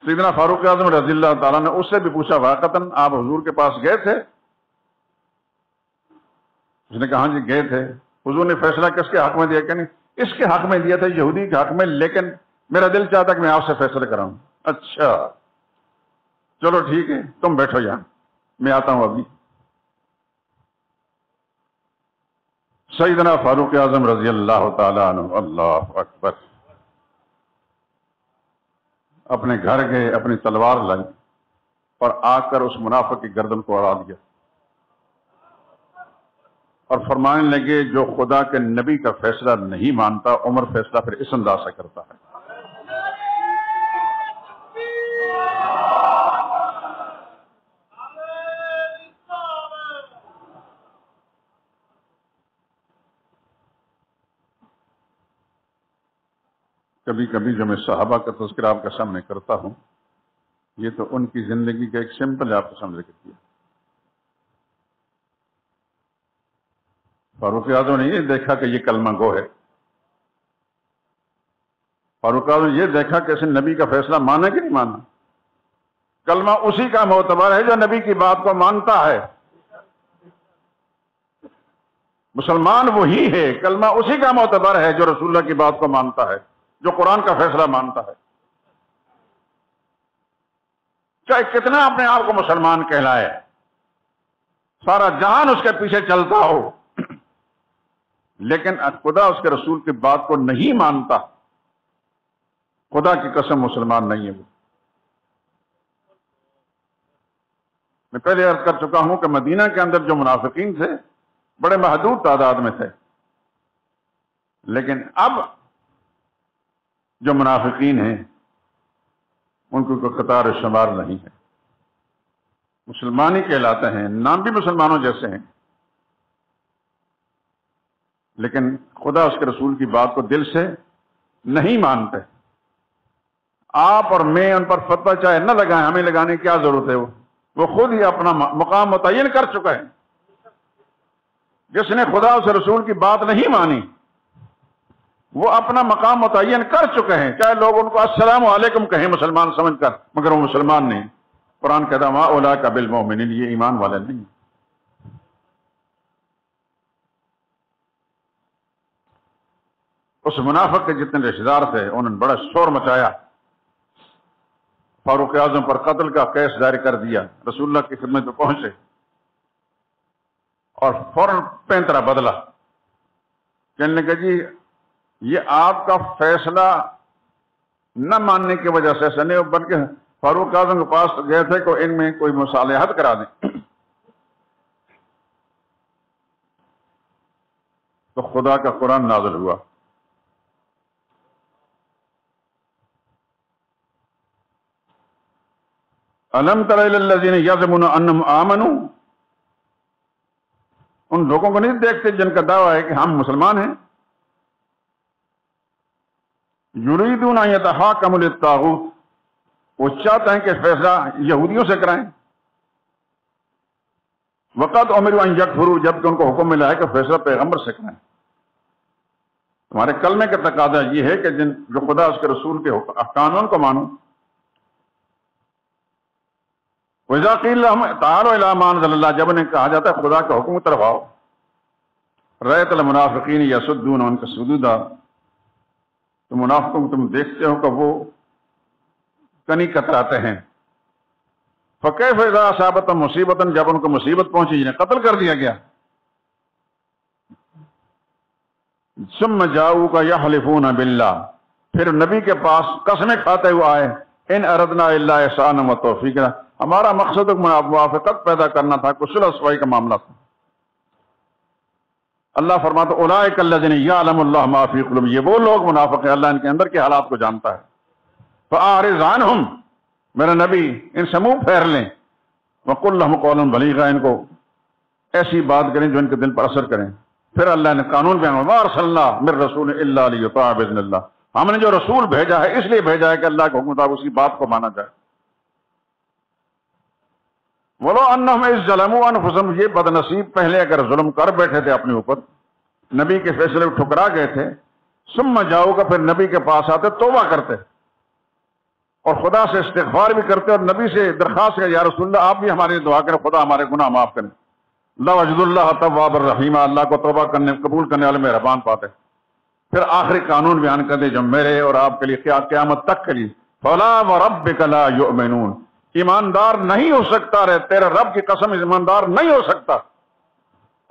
B: सीधना फारूक आज़म रजील्ला तला ने उससे भी पूछा, वाकतन आप हजूर के पास गए थे? उसने कहा हाँ जी, गए थे। हजूर ने फैसला किसके हक में दिया क्या नहीं? इसके हक में दिया था, यहूदी के हक में, लेकिन मेरा दिल चाहता कि मैं आपसे फैसला कराऊं। अच्छा। चलो ठीक है, तुम बैठो यहाँ। मैं आता हूँ अभी। सईदना फारूक आज़म रज़ी अल्लाह अल्लाह अकबर। अपने घर गए, अपनी तलवार लाई और आकर उस मुनाफा की गर्दन को अड़ा दिया। और फरमाने लगे, जो खुदा के नबी का फैसला नहीं मानता, उमर फैसला फिर इस अंदाज से करता है। कभी कभी जो मैं साहबा का तस्कर आपके सामने करता हूँ, ये तो उनकी ज़िंदगी का एक सिंपल आपके सामने करती है। फारूक आज़म ने ये देखा कि ये कलमा गो है। फारूक आज़म ये देखा कि इसे नबी का फैसला माना कि नहीं माना। कलमा उसी का मोतबर है जो नबी की बात को मानता है। मुसलमान वही है, कलमा उसी का मोतबर है जो रसूल्ला की बात को मानता है, जो कुरान का फैसला मानता है। चाहे कितना अपने आप को मुसलमान कहलाए, सारा जहान उसके पीछे चलता हो। लेकिन खुदा उसके रसूल की बात को नहीं मानता। खुदा की कसम मुसलमान नहीं है वो। मैं पहले अर्ज़ कर चुका हूँ कि मदीना के अंदर जो मुनाफिकीन थे, बड़े महदूद तादाद में थे। लेकिन अब जो मुनाफिकीन हैं, उनको कोई कतार शुमार नहीं है। मुसलमान ही कहलाते हैं, नाम भी मुसलमानों जैसे हैं। लेकिन खुदा उसके रसूल की बात को दिल से नहीं मानते। आप और मैं उन पर फतवा चाहे न लगाए, हमें लगाने की क्या ज़रूरत है वो? वो खुद ही अपना मुकाम मुतन कर चुका है। जिसने खुदा उस रसूल की बात नहीं मानी, वो अपना मकाम मुतन कर चुके हैं। चाहे लोग उनको अस्सलाम वालेकुम कहें मुसलमान समझकर? मगर वो मुसलमान नहीं। कुरान कहता वहाँ ओला का बिल मोमिन ये ईमान वाले नहीं उस मुनाफक के जितने रिश्तेदार थे, उन्होंने बड़ा शोर मचाया। फारूक आज़म पर कत्ल का केस जारी कर दिया रसूल्ला की खिदमत में पहुँचे और फ़ौरन पैंतरा बदला। कहने लगे, जी, ये आपका फैसला न मानने की वजह से सने बल्कि फारूक आज़म के पास गए थे, को इनमें कोई हद करा दें। तो खुदा का कुरान नाजल हुआ। अलम तरीन यजमुन अन्नम आमनु। उन लोगों को नहीं देखते जिनका दावा है कि हम मुसलमान हैं। युरीदून यहा कमुल ताबूत वो चाहते हैं कि फैसला यहूदियों से कराएँ। वक़्त उमिर यकफरू, जबकि उनको हुक्म मिला है कि फैसला पैगंबर से कराएँ। तुम्हारे कलमे का तकाजा ये है कि जिन जो खुदा उसके रसूल के कानून को मानो। जब उन्हें कहा जाता है, खुदा का हुक्म तरफ़ आओ। रैत मुनाफिकीन या सुद्दून उनका सदूदा तो मुनाफिकों को तुम देखते हो कि वो कनी कतराते हैं। फ़कै फैजा साबत मुसीबत जब उनको मुसीबत पहुँची, जिन्हें कत्ल कर दिया गया। सुम जाऊ का यह हलिफून बिल्ला फिर नबी के पास कसमें खाते हुए आए, इन अरदना एहसान व तोफीक। हमारा मकसद मुआफ़त पैदा करना था, कुशल असवाई का मामला था। अल्लाह उलाकल्लिन या माफ़ी ये वो लोग मुनाफिक है, अल्लाह इनके अंदर के हालात को जानता है। तो आरिजान हम मेरा नबी, इन समूह फेर लें। वकुल्लम कौलम बलीगा, इनको ऐसी बात करें जो इनके दिल पर असर करें। फिर अल्लाह ने कानून बयान मेरे रसूल अल्लाह हमने जो रसूल भेजा है, इसलिए भेजा है कि अल्लाह के हुक्म उसकी बात को माना जाए। बोलो अन्न में इस जलमु ये बदनसीब पहले अगर जुल्म कर बैठे थे अपने ऊपर, नबी के फैसले ठुकरा गए थे सुम जाओगा, फिर नबी के पास आते, तोबा करते। और खुदा से इस्तफार भी करते, और नबी से दरखास्त कर या रसुल्ला आप भी हमारी दुआ करें, खुदा हमारे गुना माफ़ करें। वजदुल्ला तवाब रहीमा अल्लाह को तोबा करने, कबूल करने वाले मेहरबान पाते। फिर आखिरी कानून बयान कर दे जो मेरे और आपके लिए क्या, क्यामत तक के लिए। फला व रब कला यो मैनून ईमानदार नहीं हो सकता रे, तेरे रब की कसम ईमानदार नहीं हो सकता।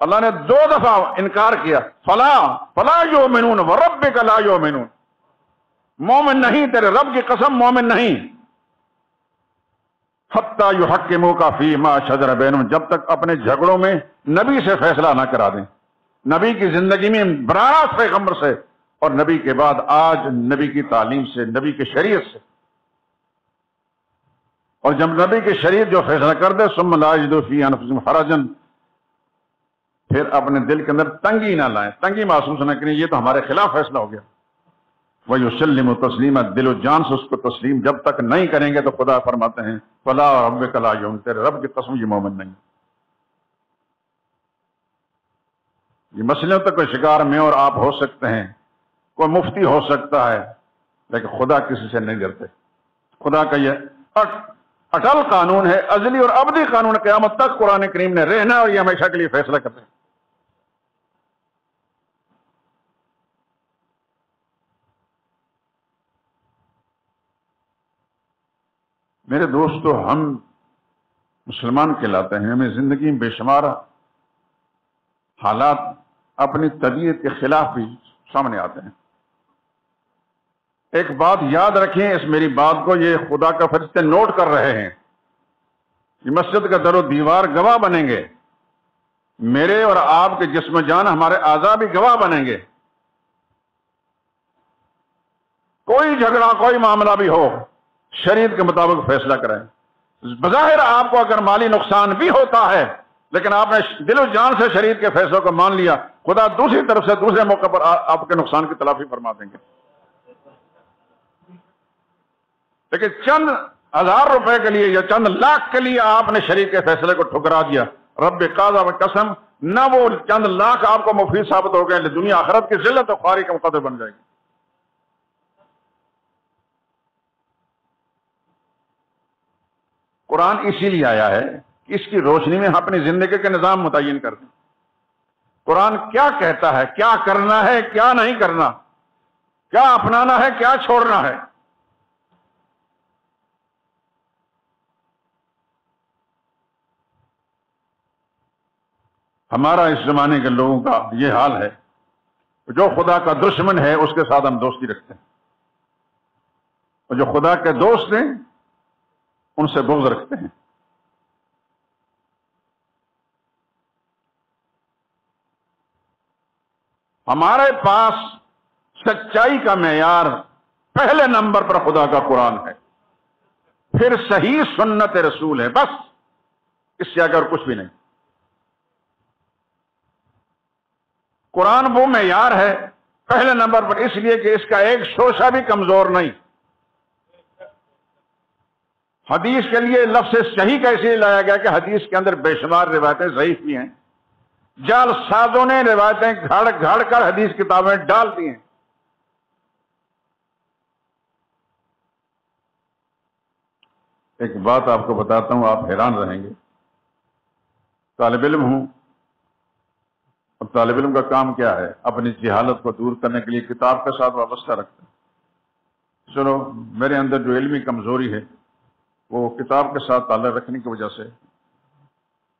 B: अल्लाह ने दो दफ़ा इनकार किया, फला फला यो मिनून व रब कला यो मिनून मोमिन नहीं, तेरे रब की कसम मोमिन नहीं। हत्ता यू हक के मौका का फ़ी मा शजर बैन जब तक अपने झगड़ों में नबी से फैसला ना करा दें। नबी की ज़िंदगी में बरास पैगंबर से, और नबी के बाद आज नबी की तालीम से, नबी के शरीयत से। और जब नबी के शरीयत जो फैसला कर दे सुम लाजदोफी हराजन फिर अपने दिल के अंदर तंगी ना लाए। तंगी महसूस न करें, ये तो हमारे खिलाफ फैसला हो गया। वही वसलम तस्लीम, दिलो जान से उसको तस्लीम जब तक नहीं करेंगे तो खुदा फरमाते हैं, फला और रब कला यूम, तेरे रब की कसम ये मोमिन नहीं। ये मसलों तक कोई शिकार में और आप हो सकते हैं, कोई मुफ्ती हो सकता है, लेकिन खुदा किसी से नहीं डरते। खुदा का यह अटल कानून है, अजली और अबदी कानून क्यामत तक कुरान करीम ने रहना और ये हमेशा के लिए फैसला करना है। मेरे दोस्तों तो हम मुसलमान कहलाते हैं, हमें ज़िंदगी में बेशुमार हालात अपनी तबीयत के खिलाफ भी सामने आते हैं। एक बात याद रखें इस मेरी बात को, ये खुदा का फरिश्ते नोट कर रहे हैं ये मस्जिद का दरो दीवार गवाह बनेंगे। मेरे और आपके जिसम जान हमारे आजा भी गवाह बनेंगे। कोई झगड़ा, कोई मामला भी हो शरीर के मुताबिक फैसला करें। बजाहिर आपको अगर माली नुकसान भी होता है, लेकिन आपने दिलो जान से शरीर के फैसलों को मान लिया, खुदा दूसरी तरफ़ से, दूसरे मौके पर आपके नुकसान की तलाफी फरमा देंगे। लेकिन चंद हज़ार रुपए के लिए या चंद लाख के लिए आपने शरीर के फैसले को ठुकरा दिया। रब काजा कसम, न वो चंद लाख आपको मुफीद साबित हो गए, दुनिया आखरत की जिल्लत और खारी के मुकदर बन जाएगी। कुरान इसीलिए आया है कि इसकी रोशनी में अपनी ज़िंदगी के निज़ाम मुतन कर दें। कुरान क्या कहता है, क्या करना है, क्या नहीं करना? क्या अपनाना है, क्या छोड़ना है? हमारा इस जमाने के लोगों का यह हाल है, जो खुदा का दुश्मन है, उसके साथ हम दोस्ती रखते हैं। और जो खुदा के दोस्त हैं, उनसे बुग्ज रखते हैं। हमारे पास सच्चाई का मैार पहले नंबर पर खुदा का कुरान है। फिर सही सुन्नत रसूल है, बस, इससे अगर कुछ भी नहीं। कुरान वो मैार है, पहले नंबर पर, इसलिए कि इसका एक शोशा भी कमज़ोर नहीं। हदीस के लिए लफ्स सही कैसे लाया गया कि हदीस के अंदर बेशुमार रिवायतें ज़यीफ भी हैं। जाल साजों ने रिवायतें घड़ घड़ कर हदीस किताबें डाल दी हैं। एक बात आपको बताता हूँ, आप हैरान रहेंगे। तालब इलम हूँ अब तालब इलम का काम क्या है? अपनी जहालत को दूर करने के लिए किताब के साथ वाबस्ता रखते हैं। चलो मेरे अंदर जो इलमी कमज़ोरी है, वो किताब के साथ ताल्लुक रखने की वजह से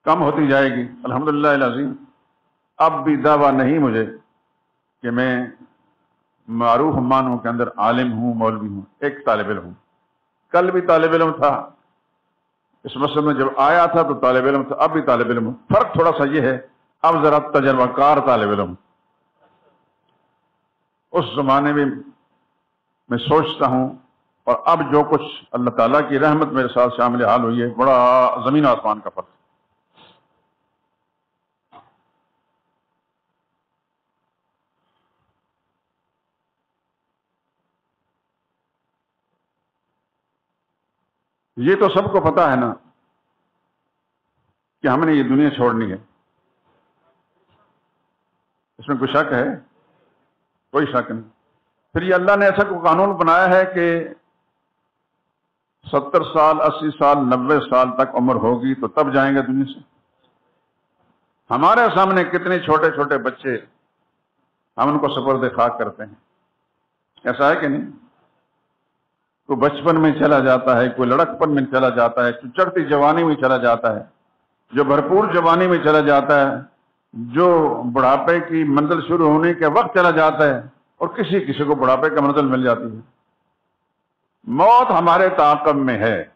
B: कम होती जाएगी। अल्हम्दुलिल्लाह अजीम अब भी दावा नहीं मुझे कि मैं मारूफ मानों के अंदर आलिम हूँ, मौलवी हूँ, एक तालब इलम हूँ। कल भी तालब इलम था। इस मसल में जब आया था तो तालब इलम था, अब भी तालब इम इलम फ़र्क थोड़ा सा ये है अब जरा तजर्बाकार तालब इलम उस जमाने में मैं सोचता हूँ, और अब जो कुछ अल्लाह ताला की रहमत मेरे साथ शामिल हाल हुई है, बड़ा ज़मीन आसमान का फ़र्क। ये तो सबको पता है ना कि हमने ये दुनिया छोड़नी है। इसमें कोई शक है? कोई शक नहीं। फिर ये अल्लाह ने ऐसा कोई कानून बनाया है कि सत्तर साल, अस्सी साल, नब्बे साल तक उम्र होगी तो तब जाएँगे दुनिया से? हमारे सामने कितने छोटे छोटे बच्चे हम उनको सफ़र खाक करते हैं। ऐसा है कि नहीं? कोई बचपन में चला जाता है, कोई लड़कपन में चला जाता है चढ़ती जवानी में चला जाता है, जो भरपूर जवानी में चला जाता है जो बुढ़ापे की मंजिल शुरू होने के वक्त चला जाता है और किसी किसी को बुढ़ापे का मंजिल मिल जाती है। मौत हमारे ताकब में है।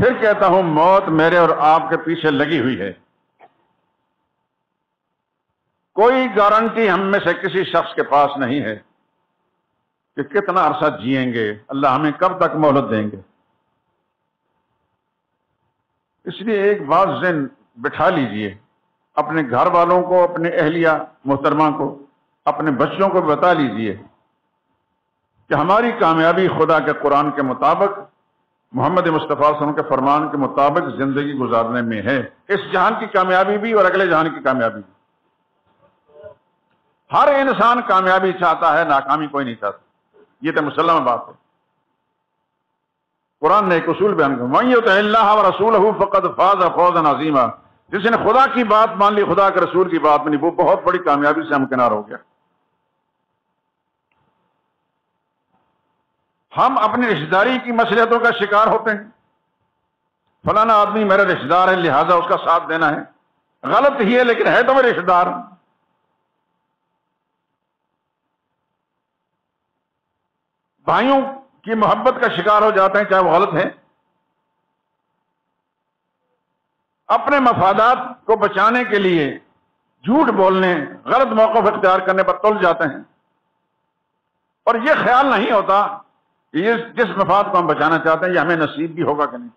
B: फिर कहता हूँ, मौत मेरे और आपके पीछे लगी हुई है। कोई गारंटी हम में से किसी शख्स के पास नहीं है कि कितना अरसा जिएँगे। अल्लाह हमें कब तक मोहलत देंगे। इसलिए एक बात जिन बिठा लीजिए। अपने घर वालों को, अपने अहलिया मोहतरमा को, अपने बच्चों को बता लीजिए कि हमारी कामयाबी खुदा के कुरान के मुताबिक, मोहम्मद मुस्तफ़ा सन के फरमान के मुताबिक ज़िंदगी गुजारने में है। इस जहान की कामयाबी भी और अगले जहान की कामयाबी भी। हर इंसान कामयाबी चाहता है, नाकामी कोई नहीं चाहता। ये तो मुसलम बात है। कुरान ने एक उसूल बयान कर रसूल फाज फौज नजीमा जिसने खुदा की बात मान ली, खुदा के रसूल की बात मानी, वो बहुत बड़ी कामयाबी से हमकिनार हो गया। हम अपनी रिश्तेदारी की मसलियतों का शिकार होते हैं। फलाना आदमी मेरा रिश्तेदार है, लिहाजा उसका साथ देना है। गलत ही है, लेकिन है तो मेरे रिश्तेदार। भाइयों की मोहब्बत का शिकार हो जाते हैं, चाहे वो गलत है। अपने मफादात को बचाने के लिए, झूठ बोलने, गलत मौक़ इख्तियार करने पर तुल जाते हैं। और यह ख्याल नहीं होता कि ये जिस मफाद को हम बचाना चाहते हैं, ये हमें नसीब भी होगा कि नहीं।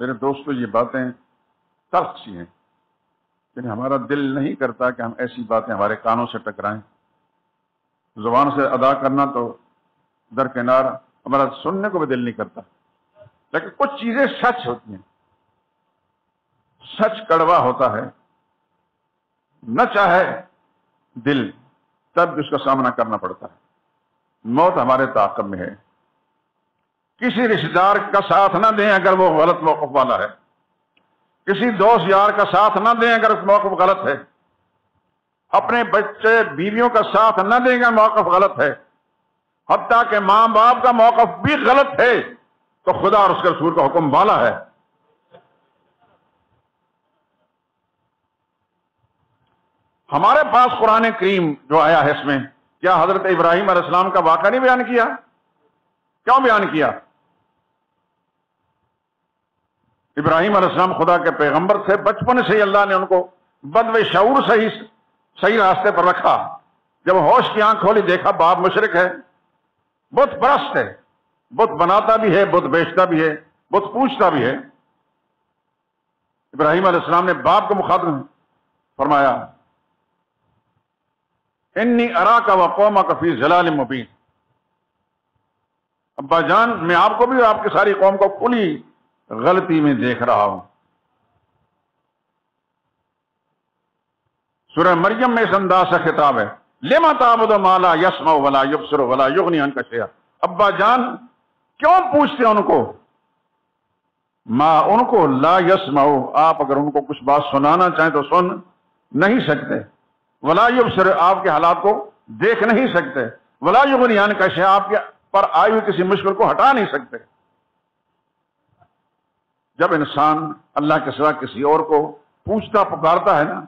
B: मेरे दोस्तों, ये बातें तर्क सी हैं। लेकिन हमारा दिल नहीं करता कि हम ऐसी बातें हमारे कानों से टकराएँ। ज़ुबान से अदा करना तो दरकिनार हमारा सुनने को भी दिल नहीं करता। लेकिन कुछ चीज़ें सच होती हैं। सच कड़वा होता है। न चाहे दिल, तब भी उसका सामना करना पड़ता है। मौत हमारे ताकत में है। किसी रिश्तेदार का साथ ना दें अगर वो गलत मौकफ वाला है। किसी दोस्त यार का साथ ना दें अगर मौकफ गलत है। अपने बच्चे, बीवियों का साथ न देंगे मौकफ गलत है। हत्या के माँ बाप का मौकफ भी गलत है तो खुदा और उसके रसूल का हुक्म वाला है। हमारे पास कुरान करीम जो आया है इसमें, क्या हज़रत इब्राहिम अलैहिस्सलाम का वाक़ा नहीं बयान किया? क्यों बयान किया? इब्राहिम अलैहिस्सलाम खुदा के पैगंबर थे बचपन से ही अल्लाह ने उनको बदवे शऊर से ही सही रास्ते पर रखा। जब होश की आँख खोली, देखा बाप मुशरक है, बुत परस्त है, बुत बनाता भी है, बुत बेचता भी है, बुत पूछता भी है। इब्राहिम अलैहिस्सलाम ने बाप को मुखातब फरमाया, इन्नी अरा का व कौमा कफी जलाल मुबीन। अब्बा जान मैं आपको भी आपकी सारी कौम को खुली गलती में देख रहा हूँ। सुरह मरियम में इस अंदाज से खिताब है। लेमा ताबद माला, यसमा वला वला युगनी का शेयर अब्बा जान, क्यों पूछते उनको? माँ, उनको ला यसमाओ आप अगर उनको कुछ बात सुनाना चाहें तो सुन नहीं सकते। वला युबसर, आपके हालात को देख नहीं सकते। वला युगनी का शेयर आपके पर हुई किसी मुश्किल को हटा नहीं सकते। जब इंसान अल्लाह के सिवा किसी और को पूछता, पुकारता है ना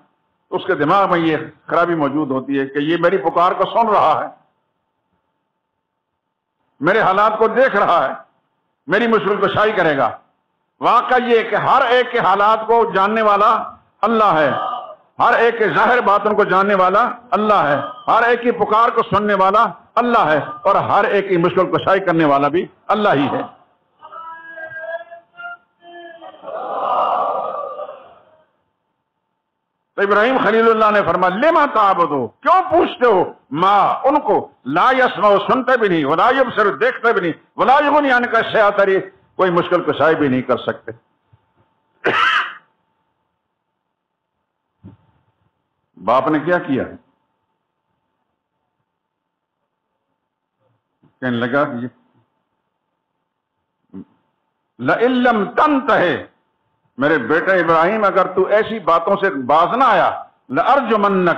B: तो उसके दिमाग में ये खराबी मौजूद होती है कि ये मेरी पुकार को सुन रहा है, मेरे हालात को देख रहा है, मेरी मुश्किल को शाही करेगा। वाकई ये कि हर एक के हालात को जानने वाला अल्लाह है, हर एक के ज़ाहिर बातों को जानने वाला अल्लाह है, हर एक की पुकार को सुनने वाला अल्लाह है, और हर एक की मुश्किल को शाही करने वाला भी अल्लाह ही है। तो इब्राहिम खलील्लाह ने फरमा ले माता ताबदो? क्यों पूछते हो? माँ, उनको, ला यसमा सुनते भी नहीं वलायुब सिर्फ़ देखते भी नहीं वलायुन यानी का शयातरी, कोई मुश्किल कुशाई भी नहीं कर सकते। बाप ने क्या किया? कहने लगा कि लम तंत है मेरे बेटे इब्राहिम, अगर तू ऐसी बातों से बाज ना आया अर्ज़ मन्नक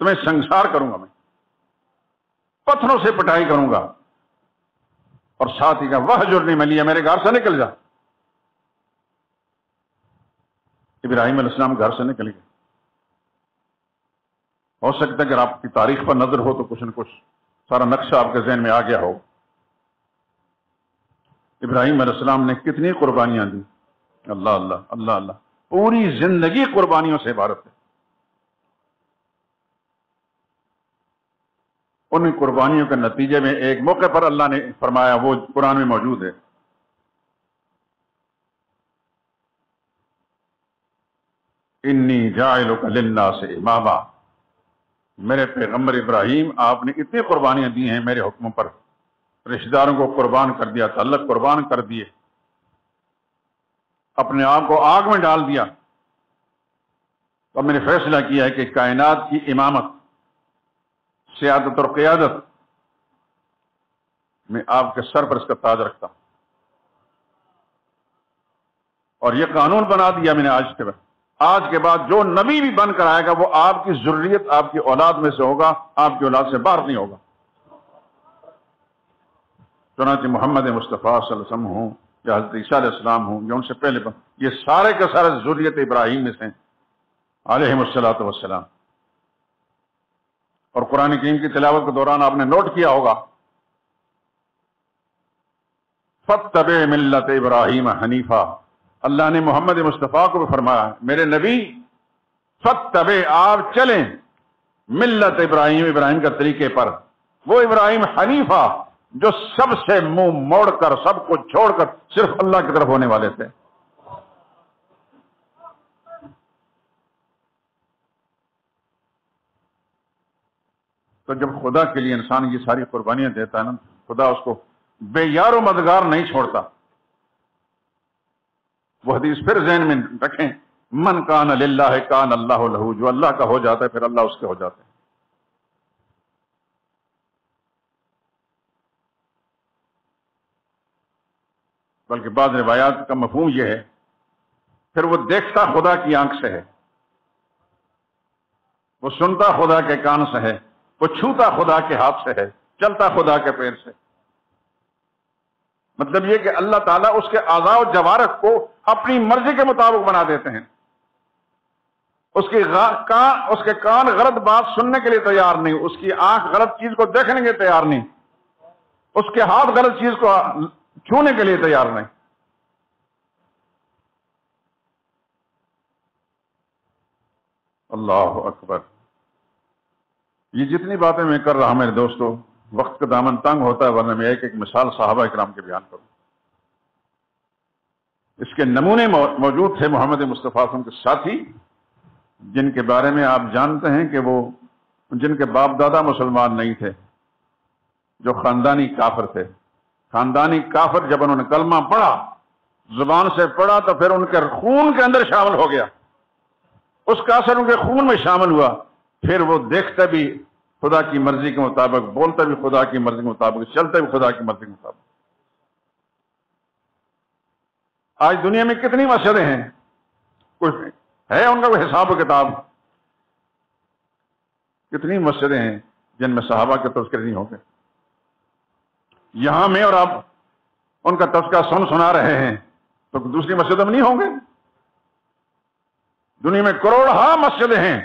B: तुम्हें संसार करूँगा मैं। पत्थरों से पिटाई करूँगा। और साथ ही का वह जुर्नी में लिया, मेरे घर से निकल जा। इब्राहिम अलैहिस्सलाम घर से निकल गए। हो सकता है अगर आपकी तारीख पर नज़र हो तो कुछ न कुछ सारा नक्शा आपके जहन में आ गया हो। इब्राहिम अलैहिस्सलाम ने कितनी कुर्बानियाँ दी। अल्लाह अल्लाह अल्लाह अल्लाह। पूरी ज़िंदगी कुर्बानियों से इबारत है। उन कुर्बानियों के नतीजे में एक मौके पर अल्लाह ने फरमाया, वो कुरान में मौजूद है। इन्नी जायलो का से इमामा। मेरे पैगंबर इब्राहिम, आपने इतनी कुर्बानियाँ दी हैं मेरे हुक्म पर। रिश्तेदारों को कुर्बान कर दिया, तल्लक कुर्बान कर दिए। अपने आप को आग में डाल दिया। तो मैंने फैसला किया है कि कायनात की इमामत, सियादत और क्यादत, मैं आपके सर पर इसका ताज रखता हूँ। और यह कानून बना दिया मैंने आज के बाद। आज के बाद जो नबी भी बनकर आएगा, वो आपकी जरूरियत, आपकी औलाद में से होगा, आपकी औलाद से बाहर नहीं होगा। चुनाच मोहम्मद मुस्तफ़ा हूँ। या हज़रत ईसा हूँ, या उनसे पहले ये सारे के सारे जरूरियत इब्राहिम में से अलहमसलात वसलाम और कुरान करीम की तिलावत के दौरान आपने नोट किया होगा फतब मिल्लत इब्राहिम हनीफा। अल्लाह ने मोहम्मद मुस्तफ़ा को भी फरमाया, मेरे नबी फत फतब आप चलें मिल्लत इब्राहिम इब्राहिम का तरीके पर। वो इब्राहिम हनीफा जो सबसे मुँह मोड़कर, सबको छोड़कर सिर्फ़ अल्लाह की तरफ़ होने वाले थे। तो जब खुदा के लिए इंसान ये सारी कुर्बानियाँ देता है ना, खुदा उसको बेयारो मदगार नहीं छोड़ता। वो हदीस फिर जहन में रखें, मन कान अल्लाह कान अल्लाह लहू जो अल्लाह का हो जाता है, फिर अल्लाह उसके हो जाते हैं। बल्कि बाद रिवायात का मफहूम यह है फिर वो देखता खुदा की आँख से है। वो सुनता खुदा के कान से है वो छूता खुदा के हाथ से है चलता खुदा के पैर से। मतलब यह कि अल्लाह ताला उसके आज़ाद जवारत को अपनी मर्ज़ी के मुताबिक बना देते हैं। उसकी का, उसके कान गलत बात सुनने के लिए तैयार नहीं उसकी आँख गलत चीज़ को देखने के लिए तैयार नहीं। उसके हाथ गलत चीज़ को छूने के लिए तैयार नहीं। अल्लाह अकबर। ये जितनी बातें मैं कर रहा मेरे दोस्तों, वक्त का दामन तंग होता है, वरना मैं एक एक मिसाल साहबा इकराम के बयान करूँ। इसके नमूने मौजूद थे मोहम्मद मुस्तफ़ा के साथी, जिनके बारे में आप जानते हैं कि वो जिनके बाप दादा मुसलमान नहीं थे, जो खानदानी काफर थे। खानदानी काफर जब उन्होंने कलमा पढ़ा, ज़ुबान से पढ़ा तो फिर उनके खून के अंदर शामिल हो गया। उसका असर उनके खून में शामिल हुआ। फिर वो देखते भी खुदा की मर्ज़ी के मुताबिक, बोलते भी खुदा की मर्ज़ी के मुताबिक, चलते भी खुदा की मर्ज़ी के मुताबिक। आज दुनिया में कितनी मसले हैं? कुछ है उनका कोई हिसाब किताब? कितनी मस्जिदें हैं जिनमें सहाबा के तस्कर नहीं होंगे यहाँ में और आप उनका तस्का सुन सुना रहे हैं तो दूसरी मस्जिदों में नहीं होंगे? दुनिया में करोड़ हा मस्जिदें हैं।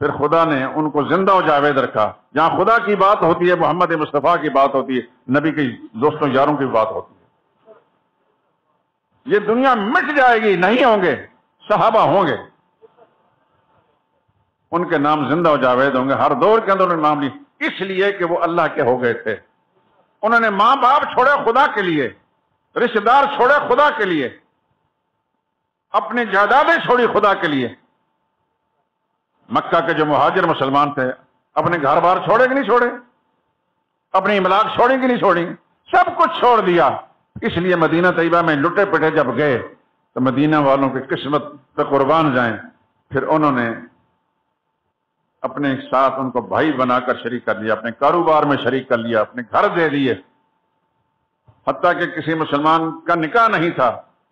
B: फिर खुदा ने उनको ज़िंदा और जावेद रखा। जहाँ खुदा की बात होती है, मोहम्मद मुस्तफ़ा की बात होती है, नबी के दोस्तों यारों की बात होती है। ये दुनिया मिट जाएगी, नहीं होंगे, सहाबा होंगे। उनके नाम ज़िंदा और जावेद होंगे। हर दौर के अंदर उन्होंने नाम ली इसलिए कि वो अल्लाह के हो गए थे। उन्होंने माँ बाप छोड़े खुदा के लिए, रिश्तेदार छोड़े खुदा के लिए, अपनी जायदादें छोड़ी खुदा के लिए। मक्का के जो मुहाजिर मुसलमान थे, अपने घर बार छोड़े कि नहीं छोड़े? अपनी इमलाक छोड़ी कि नहीं छोड़ी? सब कुछ छोड़ दिया। इसलिए मदीना तयबा में लुटे पिटे जब गए तो मदीना वालों की किस्मत पे कुर्बान जाए। फिर उन्होंने अपने साथ उनको भाई बनाकर शरीक कर लिया, अपने कारोबार में शरीक कर लिया, अपने घर दे दिए। हत्या के किसी मुसलमान का निकाह नहीं था।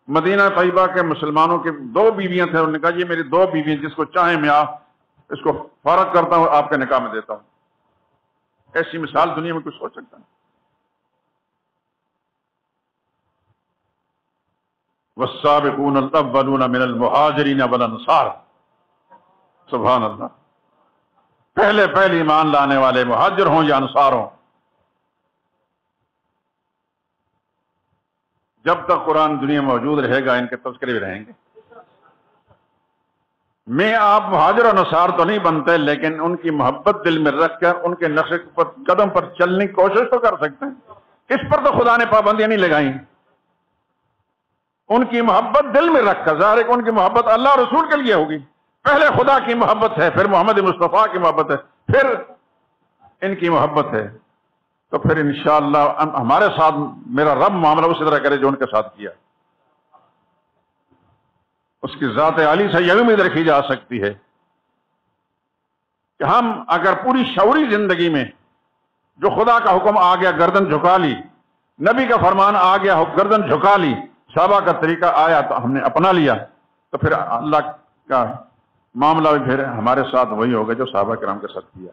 B: मदीना तयबा के मुसलमानों के दो बीवियाँ थे, उन्होंने कहा, ये मेरी दो बीवियाँ, जिसको चाहे मैं आप इसको फारक करता हूँ, आपके निकाह में देता हूँ। ऐसी मिसाल दुनिया में कुछ सोच सकता है। वसाबिकून अव्वलून मिनल मुहाजरीन वल अंसार सुभान अल्लाह पहले पहले ईमान लाने वाले मुहाजिर हों या अनुसार हों। जब तक कुरान दुनिया मौजूद रहेगा, इनके तस्करे भी रहेंगे। मैं आप मुहाजर अनुसार तो नहीं बनते, लेकिन उनकी मोहब्बत दिल में रखकर, उनके नक्शे पर, कदम पर चलने की कोशिश तो कर सकते हैं। इस पर तो खुदा ने पाबंदियाँ नहीं लगाई? उनकी मोहब्बत दिल में रखकर, ज़ाहिर उनकी मोहब्बत अल्लाह रसूल के लिए होगी। पहले खुदा की मोहब्बत है, फिर मोहम्मद मुस्तफ़ा की मोहब्बत है, फिर इनकी मोहब्बत है। तो फिर इंशाला हमारे साथ मेरा रब मामला उसी तरह करे जो उनके साथ किया। उसकी ज़ात अली से यह उम्मीद रखी जा सकती है कि हम अगर पूरी शौरी ज़िंदगी में जो खुदा का हुक्म आ गया, गर्दन झुका ली, नबी का फरमान आ गया, गर्दन झुका ली साहबा का तरीका आया तो हमने अपना लिया तो फिर अल्लाह का मामला भी फिर हमारे साथ वही होगा जो साहबा कराम के साथ किया।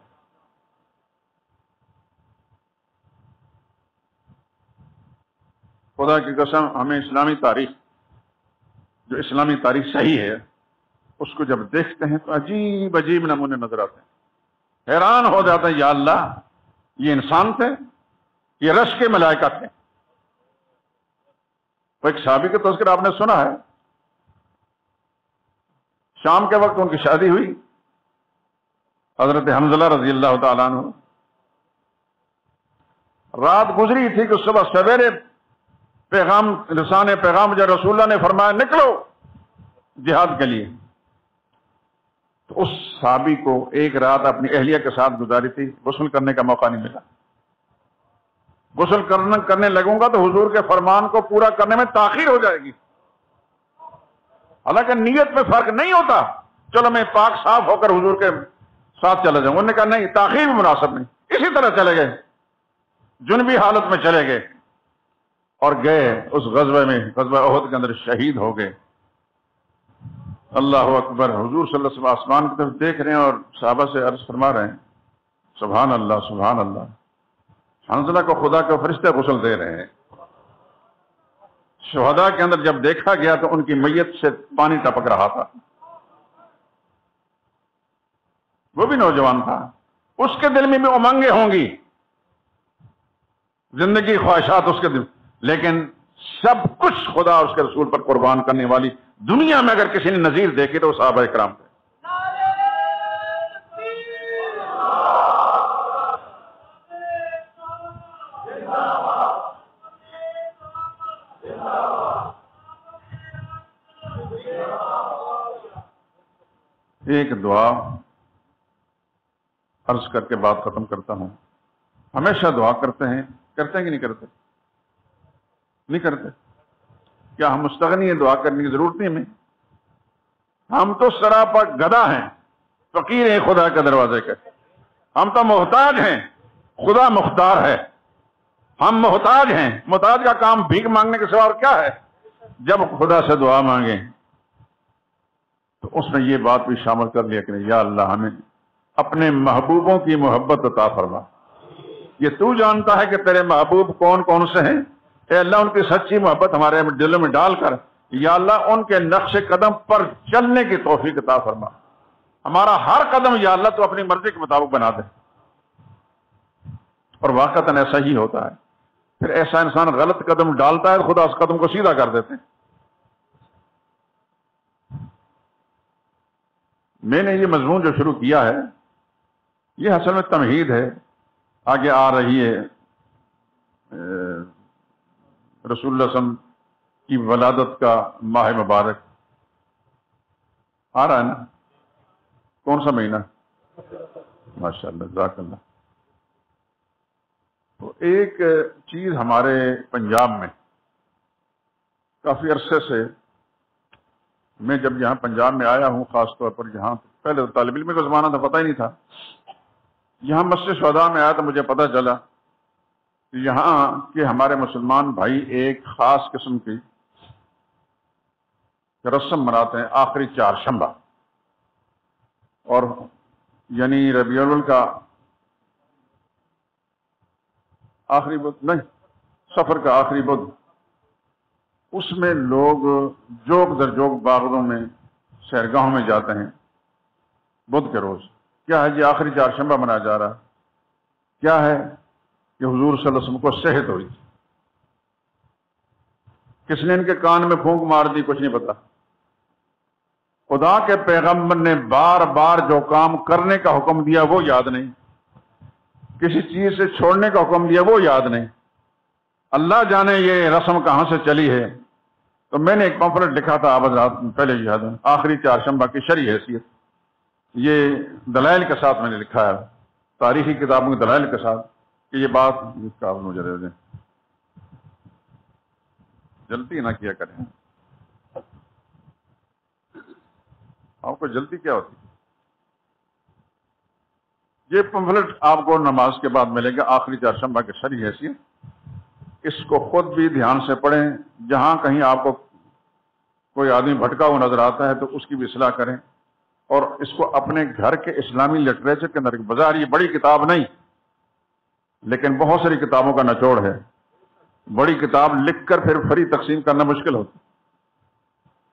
B: खुदा की कसम, हमें इस्लामी तारीख, जो इस्लामी तारीख सही है, उसको जब देखते हैं तो अजीब अजीब नमूने नज़र आते हैं। हैरान हो जाते हैं, या अल्लाह, ये इंसान थे, ये रश के मलाइका थे। वो एक साहबी का तस्कर आपने सुना है शाम के वक्त उनकी शादी हुई। हज़रत हमजला रज़ी अल्लाह तु रात गुजरी थी कि सुबह सवेरे पैगाम रसान पैगाम जो रसूल्ला ने फरमाया, निकलो जिहाद के लिए। तो उस साबी को एक रात अपनी अहलिया के साथ गुजारी थी, गुसल करने का मौका नहीं मिला। गुसल करने करने लगूँगा तो हुजूर के फरमान को पूरा करने में ताखिर हो जाएगी। हालाँकि नीयत में फ़र्क नहीं होता। चलो मैं पाक साफ़ होकर हुजूर के साथ चले जाऊँगा उन्होंने कहा, नहीं, ताखिर भी मुनासिब नहीं। इसी तरह चले गए। जुनबी हालत में चले गए और गए, उस गजबे में, गजबा अहद के अंदर शहीद हो गए। अल्लाह अकबर, हजूर सल्लल्लाहु आसमान की तरफ़ देख रहे हैं और साहबा से अर्ज़ फरमा रहे हैं सुबहान अल्लाह सुबहान अल्लाह। हंसला को खुदा के फरिश्ते गुसल दे रहे हैं। शहदा के अंदर जब देखा गया तो उनकी मैयत से पानी टपक रहा था। वो भी नौजवान था। उसके दिल में भी उमंगे होंगी। ज़िंदगी ख्वाहिशात उसके दिल। लेकिन सब कुछ खुदा उसके रसूल पर कुर्बान करने वाली दुनिया में अगर किसी ने नजीर देखी तो साहब कराम थे। एक दुआ अर्ज़ करके बात खत्म करता हूँ। हमेशा दुआ करते हैं करते हैं कि नहीं करते? नहीं करते। क्या हम मुस्तगनी है दुआ करने की ज़रूरत नहीं हमें हम तो सरापा गदा हैं, फकीर हैं खुदा के दरवाजे के। हम तो मोहताज हैं, खुदा मुख्तार है। हम मोहताज हैं, मोहताज का काम भीख मांगने के सिवा और क्या है? जब खुदा से दुआ मांगे तो उसमें ये बात भी शामिल कर लिया कि या अल्लाह हमें अपने महबूबों की मोहब्बत अता फरमा। ये तू जानता है कि तेरे महबूब कौन कौन से हैं? अल्लाह, उनकी सच्ची मोहब्बत हमारे दिलों में डालकर, या अल्लाह, उनके नक्श कदम पर चलने की तोहफी अता फरमा। हमारा हर कदम, या अल्लाह तो अपनी मर्ज़ी के मुताबिक बना दे। और वाकत ऐसा ही होता है। फिर ऐसा इंसान गलत कदम डालता है, खुदा उस कदम को सीधा कर देते हैं। मैंने ये मजमून जो शुरू किया है, ये असल में तमहीद है, आगे आ रही है रसूल रसम की वलादत का माह मुबारक। आ रहा है ना? कौन सा महीना? माशा जाकल्ला तो एक चीज़ हमारे पंजाब में काफ़ी अरसे से मैं जब यहाँ पंजाब में आया हूँ, खासतौर पर यहाँ पहले तो तालब इलम का जमाना था पता ही नहीं था। यहाँ मस्जिद शहदा में आया तो मुझे पता चला यहाँ के हमारे मुसलमान भाई एक खास किस्म की रस्म मनाते हैं, आखिरी चार शंबा। और यानी रबीउल का आखिरी बुध, नहीं, सफ़र का आखिरी बुध उसमें लोग जोक दर जोक बागों में शहरगाहों में जाते हैं। बुध के रोज। क्या है जी आखिरी चार शंबा मनाया जा रहा? क्या है कि हजूर वसल्लम को सेहत हुई? किसने इनके कान में फूंक मार दी? कुछ नहीं पता। खुदा के पैगंबर ने बार बार जो काम करने का हुक्म दिया, वो याद नहीं। किसी चीज़ से छोड़ने का हुक्म दिया, वो याद नहीं। अल्लाह जाने ये रस्म कहाँ से चली है। तो मैंने एक पंफलेट लिखा था आबद रात पहले याद आखिरी चार शंबा की शरी हैसियत। ये दलाइल के साथ मैंने लिखा है। तारीखी किताबों के दलाइल के साथ, कि ये बात इसका मुझे जल्दी ना किया करें। आपको जल्दी क्या होती? ये पंफलेट आपको नमाज़ के बाद मिलेगा, आखिरी चार शंबा की शरी हैसियत। इसको खुद भी ध्यान से पढ़ें। जहाँ कहीं आपको कोई आदमी भटका हुआ नज़र आता है तो उसकी भी सलाह करें। और इसको अपने घर के इस्लामी लिटरेचर के अंदर, बाज़ार ये बड़ी किताब नहीं, लेकिन बहुत सारी किताबों का नचोड़ है। बड़ी किताब लिखकर फिर फ्री तकसीम करना मुश्किल होता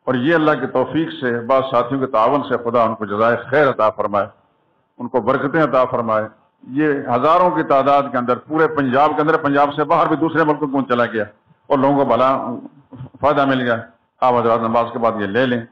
B: और ये अल्लाह की तौफीक से बाद साथियों के तावन से खुदा उनको जजाय खैर अता फरमाए, उनको बरकतें अता फरमाए। ये हज़ारों की तादाद के अंदर, पूरे पंजाब के अंदर, पंजाब से बाहर भी दूसरे मुल्कों को चला गया? और लोगों को भला फ़ायदा मिल गया। आप हजरात नमाज़ के बाद ये ले लें।